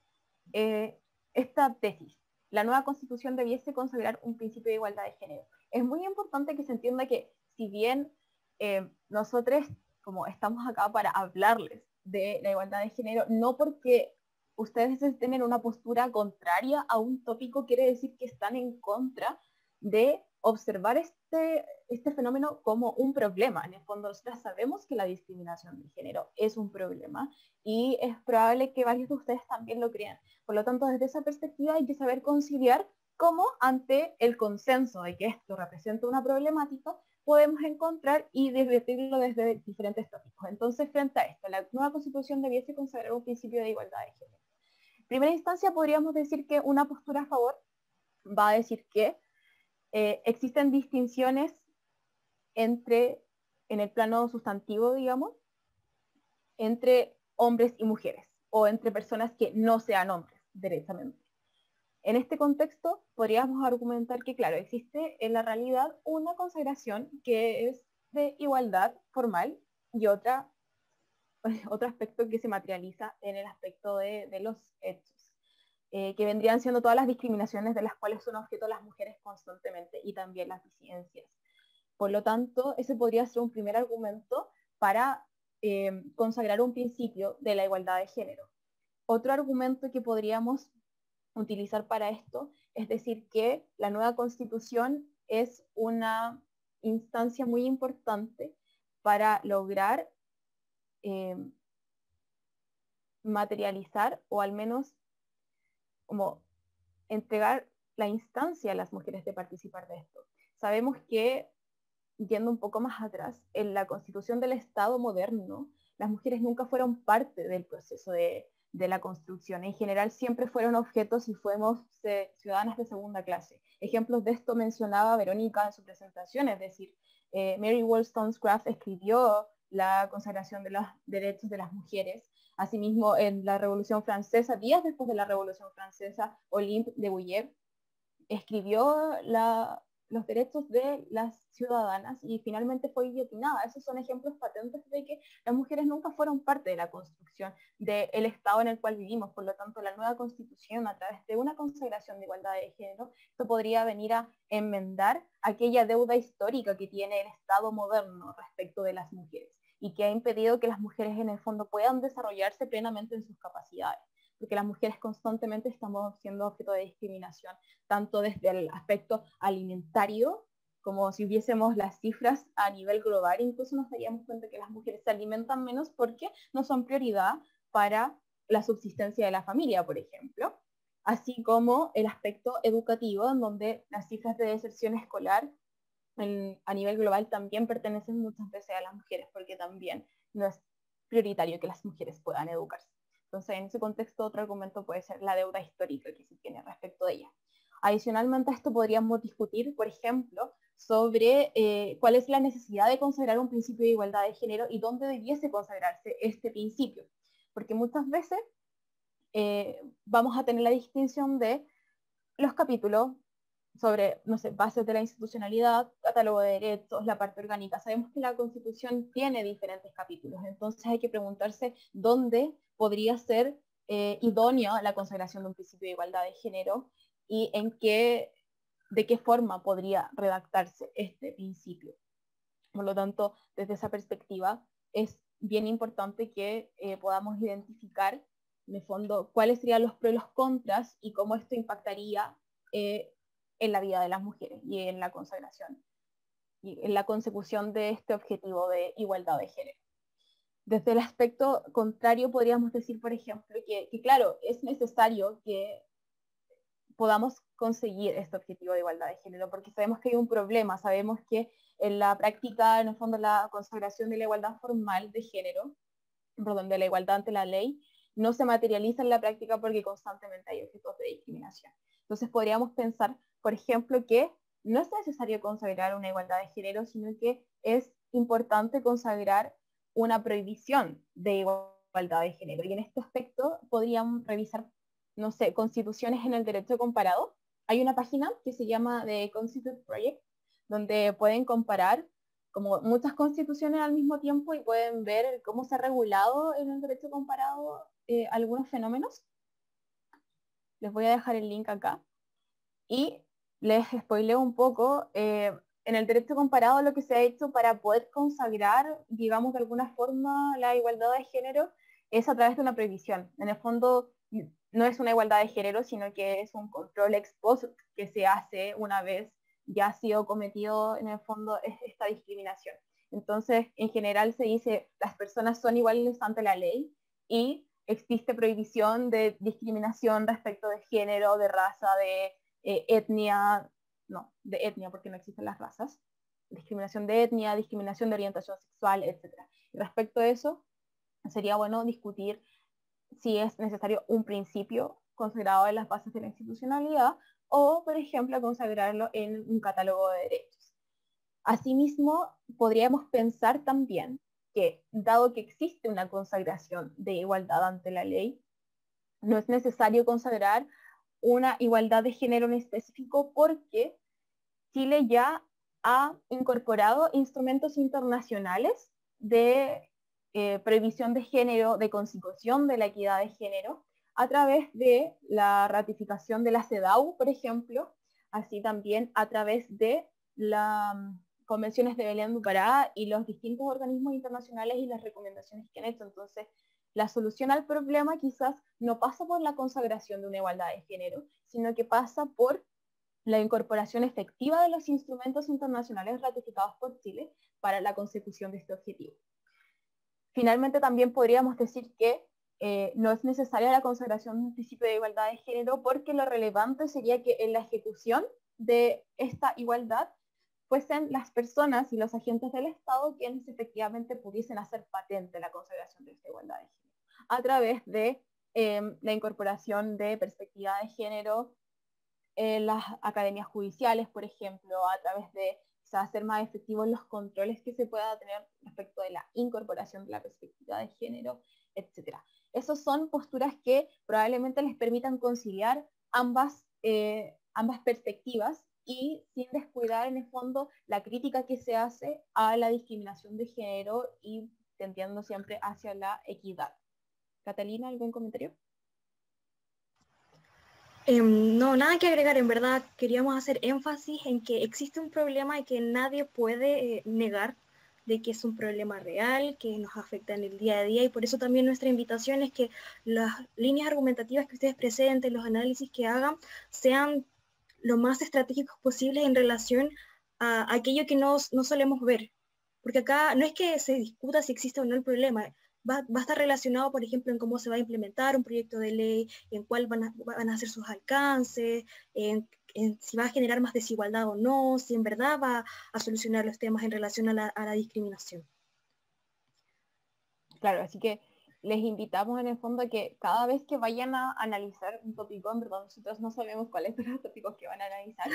eh, esta tesis. La nueva constitución debiese consagrar un principio de igualdad de género. Es muy importante que se entienda que si bien eh, nosotros como estamos acá para hablarles de la igualdad de género, no porque ustedes tener una postura contraria a un tópico quiere decir que están en contra de observar este, este fenómeno como un problema. En el fondo, nosotros sabemos que la discriminación de género es un problema y es probable que varios de ustedes también lo crean. Por lo tanto, desde esa perspectiva hay que saber conciliar cómo ante el consenso de que esto representa una problemática, podemos encontrar y divertirlo desde diferentes tópicos. Entonces, frente a esto, la nueva constitución debiese consagrar un principio de igualdad de género primera instancia podríamos decir que una postura a favor va a decir que eh, existen distinciones entre, en el plano sustantivo, digamos, entre hombres y mujeres, o entre personas que no sean hombres, directamente. En este contexto, podríamos argumentar que, claro, existe en la realidad una consagración que es de igualdad formal y otra otro aspecto que se materializa en el aspecto de, los hechos, eh, que vendrían siendo todas las discriminaciones de las cuales son objeto las mujeres constantemente y también las disidencias. Por lo tanto, ese podría ser un primer argumento para eh, consagrar un principio de la igualdad de género. Otro argumento que podríamos utilizar para esto es decir que la nueva constitución es una instancia muy importante para lograr eh, materializar o al menos como entregar la instancia a las mujeres de participar de esto. Sabemos que, yendo un poco más atrás, en la constitución del Estado moderno, las mujeres nunca fueron parte del proceso de, la construcción. En general siempre fueron objetos y fuimos eh, ciudadanas de segunda clase. Ejemplos de esto mencionaba Verónica en su presentación, es decir, eh, Mary Wollstonecraft escribió la consagración de los derechos de las mujeres. Asimismo, en la Revolución Francesa, días después de la Revolución Francesa, Olympe de Bouillet escribió los derechos de las ciudadanas y finalmente fue guillotinada. Esos son ejemplos patentes de que las mujeres nunca fueron parte de la construcción del Estado en el cual vivimos. Por lo tanto, la nueva constitución, a través de una consagración de igualdad de género, esto podría venir a enmendar aquella deuda histórica que tiene el Estado moderno respecto de las mujeres y que ha impedido que las mujeres en el fondo puedan desarrollarse plenamente en sus capacidades porque las mujeres constantemente estamos siendo objeto de discriminación, tanto desde el aspecto alimentario, como si hubiésemos las cifras a nivel global, incluso nos daríamos cuenta que las mujeres se alimentan menos porque no son prioridad para la subsistencia de la familia, por ejemplo, así como el aspecto educativo, en donde las cifras de deserción escolar a nivel global también pertenecen muchas veces a las mujeres, porque también no es prioritario que las mujeres puedan educarse. Entonces, en ese contexto, otro argumento puede ser la deuda histórica que se tiene respecto de ella. Adicionalmente a esto podríamos discutir, por ejemplo, sobre eh, cuál es la necesidad de consagrar un principio de igualdad de género y dónde debiese consagrarse este principio. Porque muchas veces eh, vamos a tener la distinción de los capítulos sobre, no sé, bases de la institucionalidad, catálogo de derechos, la parte orgánica. Sabemos que la Constitución tiene diferentes capítulos, entonces hay que preguntarse dónde podría ser eh, idónea la consagración de un principio de igualdad de género y en qué, de qué forma podría redactarse este principio. Por lo tanto, desde esa perspectiva, es bien importante que eh, podamos identificar, en el fondo, cuáles serían los pros y los contras y cómo esto impactaría eh, en la vida de las mujeres y en la consagración y en la consecución de este objetivo de igualdad de género. Desde el aspecto contrario, podríamos decir, por ejemplo, que, claro, es necesario que podamos conseguir este objetivo de igualdad de género, porque sabemos que hay un problema, sabemos que en la práctica, en el fondo, la consagración de la igualdad formal de género, perdón, de la igualdad ante la ley, no se materializa en la práctica porque constantemente hay objetos de discriminación. Entonces podríamos pensar, por ejemplo, que no es necesario consagrar una igualdad de género, sino que es importante consagrar una prohibición de igualdad de género. Y en este aspecto podrían revisar, no sé, constituciones en el derecho comparado. Hay una página que se llama The Constitute Project, donde pueden comparar como muchas constituciones al mismo tiempo y pueden ver cómo se ha regulado en el derecho comparado eh, algunos fenómenos. Les voy a dejar el link acá. Y les spoileo un poco, eh, en el derecho comparado lo que se ha hecho para poder consagrar, digamos de alguna forma, la igualdad de género es a través de una prohibición. En el fondo no es una igualdad de género, sino que es un control ex post que se hace una vez ya ha sido cometido en el fondo esta discriminación. Entonces, en general se dice las personas son iguales ante la ley y existe prohibición de discriminación respecto de género, de raza, de eh, etnia, no, de etnia porque no existen las razas, discriminación de etnia, discriminación de orientación sexual, etc. Y respecto a eso, sería bueno discutir si es necesario un principio consagrado en las bases de la institucionalidad o, por ejemplo, consagrarlo en un catálogo de derechos. Asimismo, podríamos pensar también que, dado que existe una consagración de igualdad ante la ley, no es necesario consagrar una igualdad de género en específico porque Chile ya ha incorporado instrumentos internacionales de eh, de género, de consecución de la equidad de género, a través de la ratificación de la CEDAW, por ejemplo, así también a través de las mm, convenciones de Belén du Pará y los distintos organismos internacionales y las recomendaciones que han hecho. Entonces, la solución al problema quizás no pasa por la consagración de una igualdad de género, sino que pasa por la incorporación efectiva de los instrumentos internacionales ratificados por Chile para la consecución de este objetivo. Finalmente, también podríamos decir que eh, no es necesaria la consagración de un principio de igualdad de género porque lo relevante sería que en la ejecución de esta igualdad fuesen las personas y los agentes del Estado quienes efectivamente pudiesen hacer patente la consagración de esta igualdad de género a través de em, la incorporación de perspectiva de género en las academias judiciales, por ejemplo, a través de hacer más efectivos los controles que se pueda tener respecto de la incorporación de la perspectiva de género, etc. Esas son posturas que probablemente les permitan conciliar ambas, eh, ambas perspectivas y sin descuidar en el fondo la crítica que se hace a la discriminación de género y tendiendo siempre hacia la equidad. Catalina, ¿algún comentario? Em, no, nada que agregar, en verdad queríamos hacer énfasis en que existe un problema y que nadie puede eh, negar de que es un problema real, que nos afecta en el día a día y por eso también nuestra invitación es que las líneas argumentativas que ustedes presenten, los análisis que hagan, sean lo más estratégicos posibles en relación a aquello que no, no solemos ver. Porque acá no es que se discuta si existe o no el problema, va, a estar relacionado, por ejemplo, en cómo se va a implementar un proyecto de ley, en cuál van a, van a ser sus alcances, en, si va a generar más desigualdad o no, si en verdad va a solucionar los temas en relación a la, a la discriminación. Claro, así que les invitamos en el fondo a que cada vez que vayan a analizar un tópico, en verdad nosotros no sabemos cuáles son los tópicos que van a analizar,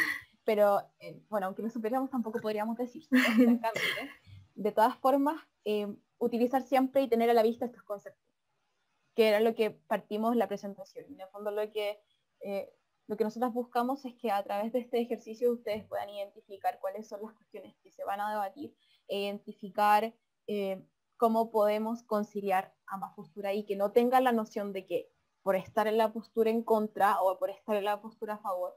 pero eh, bueno, aunque no supiéramos tampoco podríamos decir. De todas formas, eh, utilizar siempre y tener a la vista estos conceptos, que era lo que partimos la presentación. En el fondo lo que, eh, lo que nosotros buscamos es que a través de este ejercicio ustedes puedan identificar cuáles son las cuestiones que se van a debatir e identificar eh, cómo podemos conciliar ambas posturas y que no tengan la noción de que por estar en la postura en contra o por estar en la postura a favor,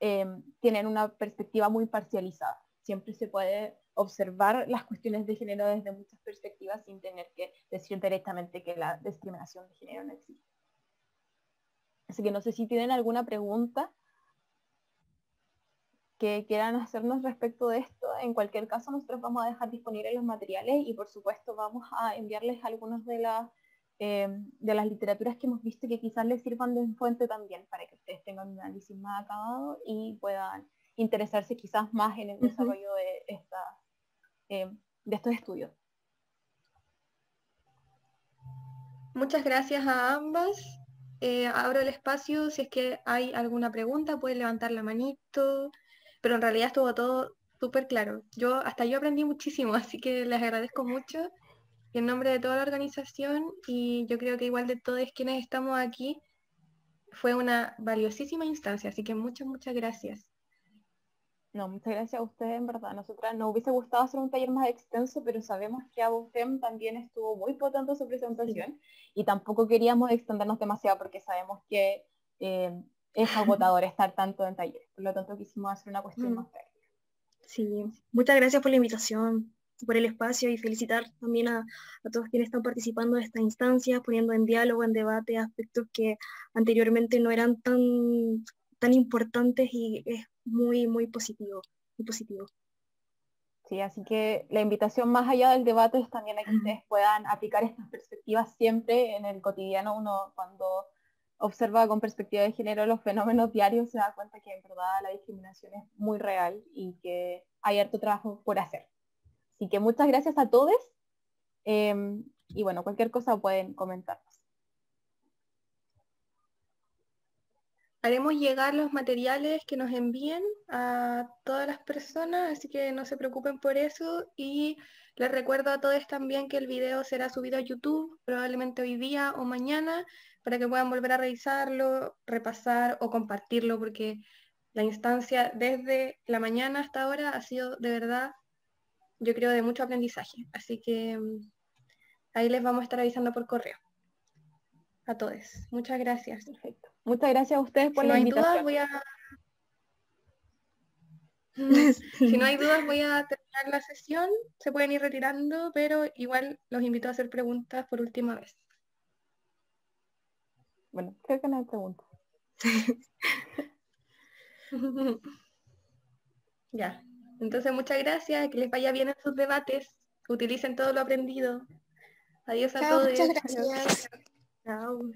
eh, tienen una perspectiva muy parcializada. Siempre se puede observar las cuestiones de género desde muchas perspectivas sin tener que decir directamente que la discriminación de género no existe. Así que no sé si tienen alguna pregunta que quieran hacernos respecto de esto. En cualquier caso, nosotros vamos a dejar disponibles los materiales y por supuesto vamos a enviarles algunas de las, eh, de las literaturas que hemos visto que quizás les sirvan de fuente también para que ustedes tengan un análisis más acabado y puedan interesarse quizás más en el desarrollo de esta eh, de estos estudios. Muchas gracias a ambas. Eh, abro el espacio, si es que hay alguna pregunta, pueden levantar la manito, pero en realidad estuvo todo súper claro. Yo, hasta yo aprendí muchísimo, así que les agradezco mucho en nombre de toda la organización y yo creo que igual de todos quienes estamos aquí, fue una valiosísima instancia, así que muchas, muchas gracias. No, muchas gracias a ustedes, en verdad. Nosotras nos hubiese gustado hacer un taller más extenso, pero sabemos que ABOFEM también estuvo muy potente su presentación y tampoco queríamos extendernos demasiado porque sabemos que eh, es agotador estar tanto en taller. Por lo tanto, quisimos hacer una cuestión más técnica. Sí, muchas gracias por la invitación, por el espacio y felicitar también a, a todos quienes están participando de esta instancia, poniendo en diálogo, en debate aspectos que anteriormente no eran tan, tan importantes y es muy, muy positivo, muy positivo. Sí, así que la invitación más allá del debate es también a que ustedes puedan aplicar estas perspectivas siempre en el cotidiano. Uno cuando observa con perspectiva de género los fenómenos diarios se da cuenta que en verdad la discriminación es muy real y que hay harto trabajo por hacer. Así que muchas gracias a todos em, y bueno, cualquier cosa pueden comentar. Haremos llegar los materiales que nos envíen a todas las personas, así que no se preocupen por eso. Y les recuerdo a todos también que el video será subido a YouTube, probablemente hoy día o mañana, para que puedan volver a revisarlo, repasar o compartirlo, porque la instancia desde la mañana hasta ahora ha sido de verdad, yo creo, de mucho aprendizaje. Así que mm, ahí les vamos a estar avisando por correo. A todos. Muchas gracias. Perfecto. Muchas gracias a ustedes por si la no hay invitación. Dudas, voy a... si no hay dudas, voy a terminar la sesión. Se pueden ir retirando, pero igual los invito a hacer preguntas por última vez. Bueno, creo que no hay preguntas. ya. Entonces, muchas gracias. Que les vaya bien en sus debates. Utilicen todo lo aprendido. Adiós a Chao, todos. muchas gracias. Chao.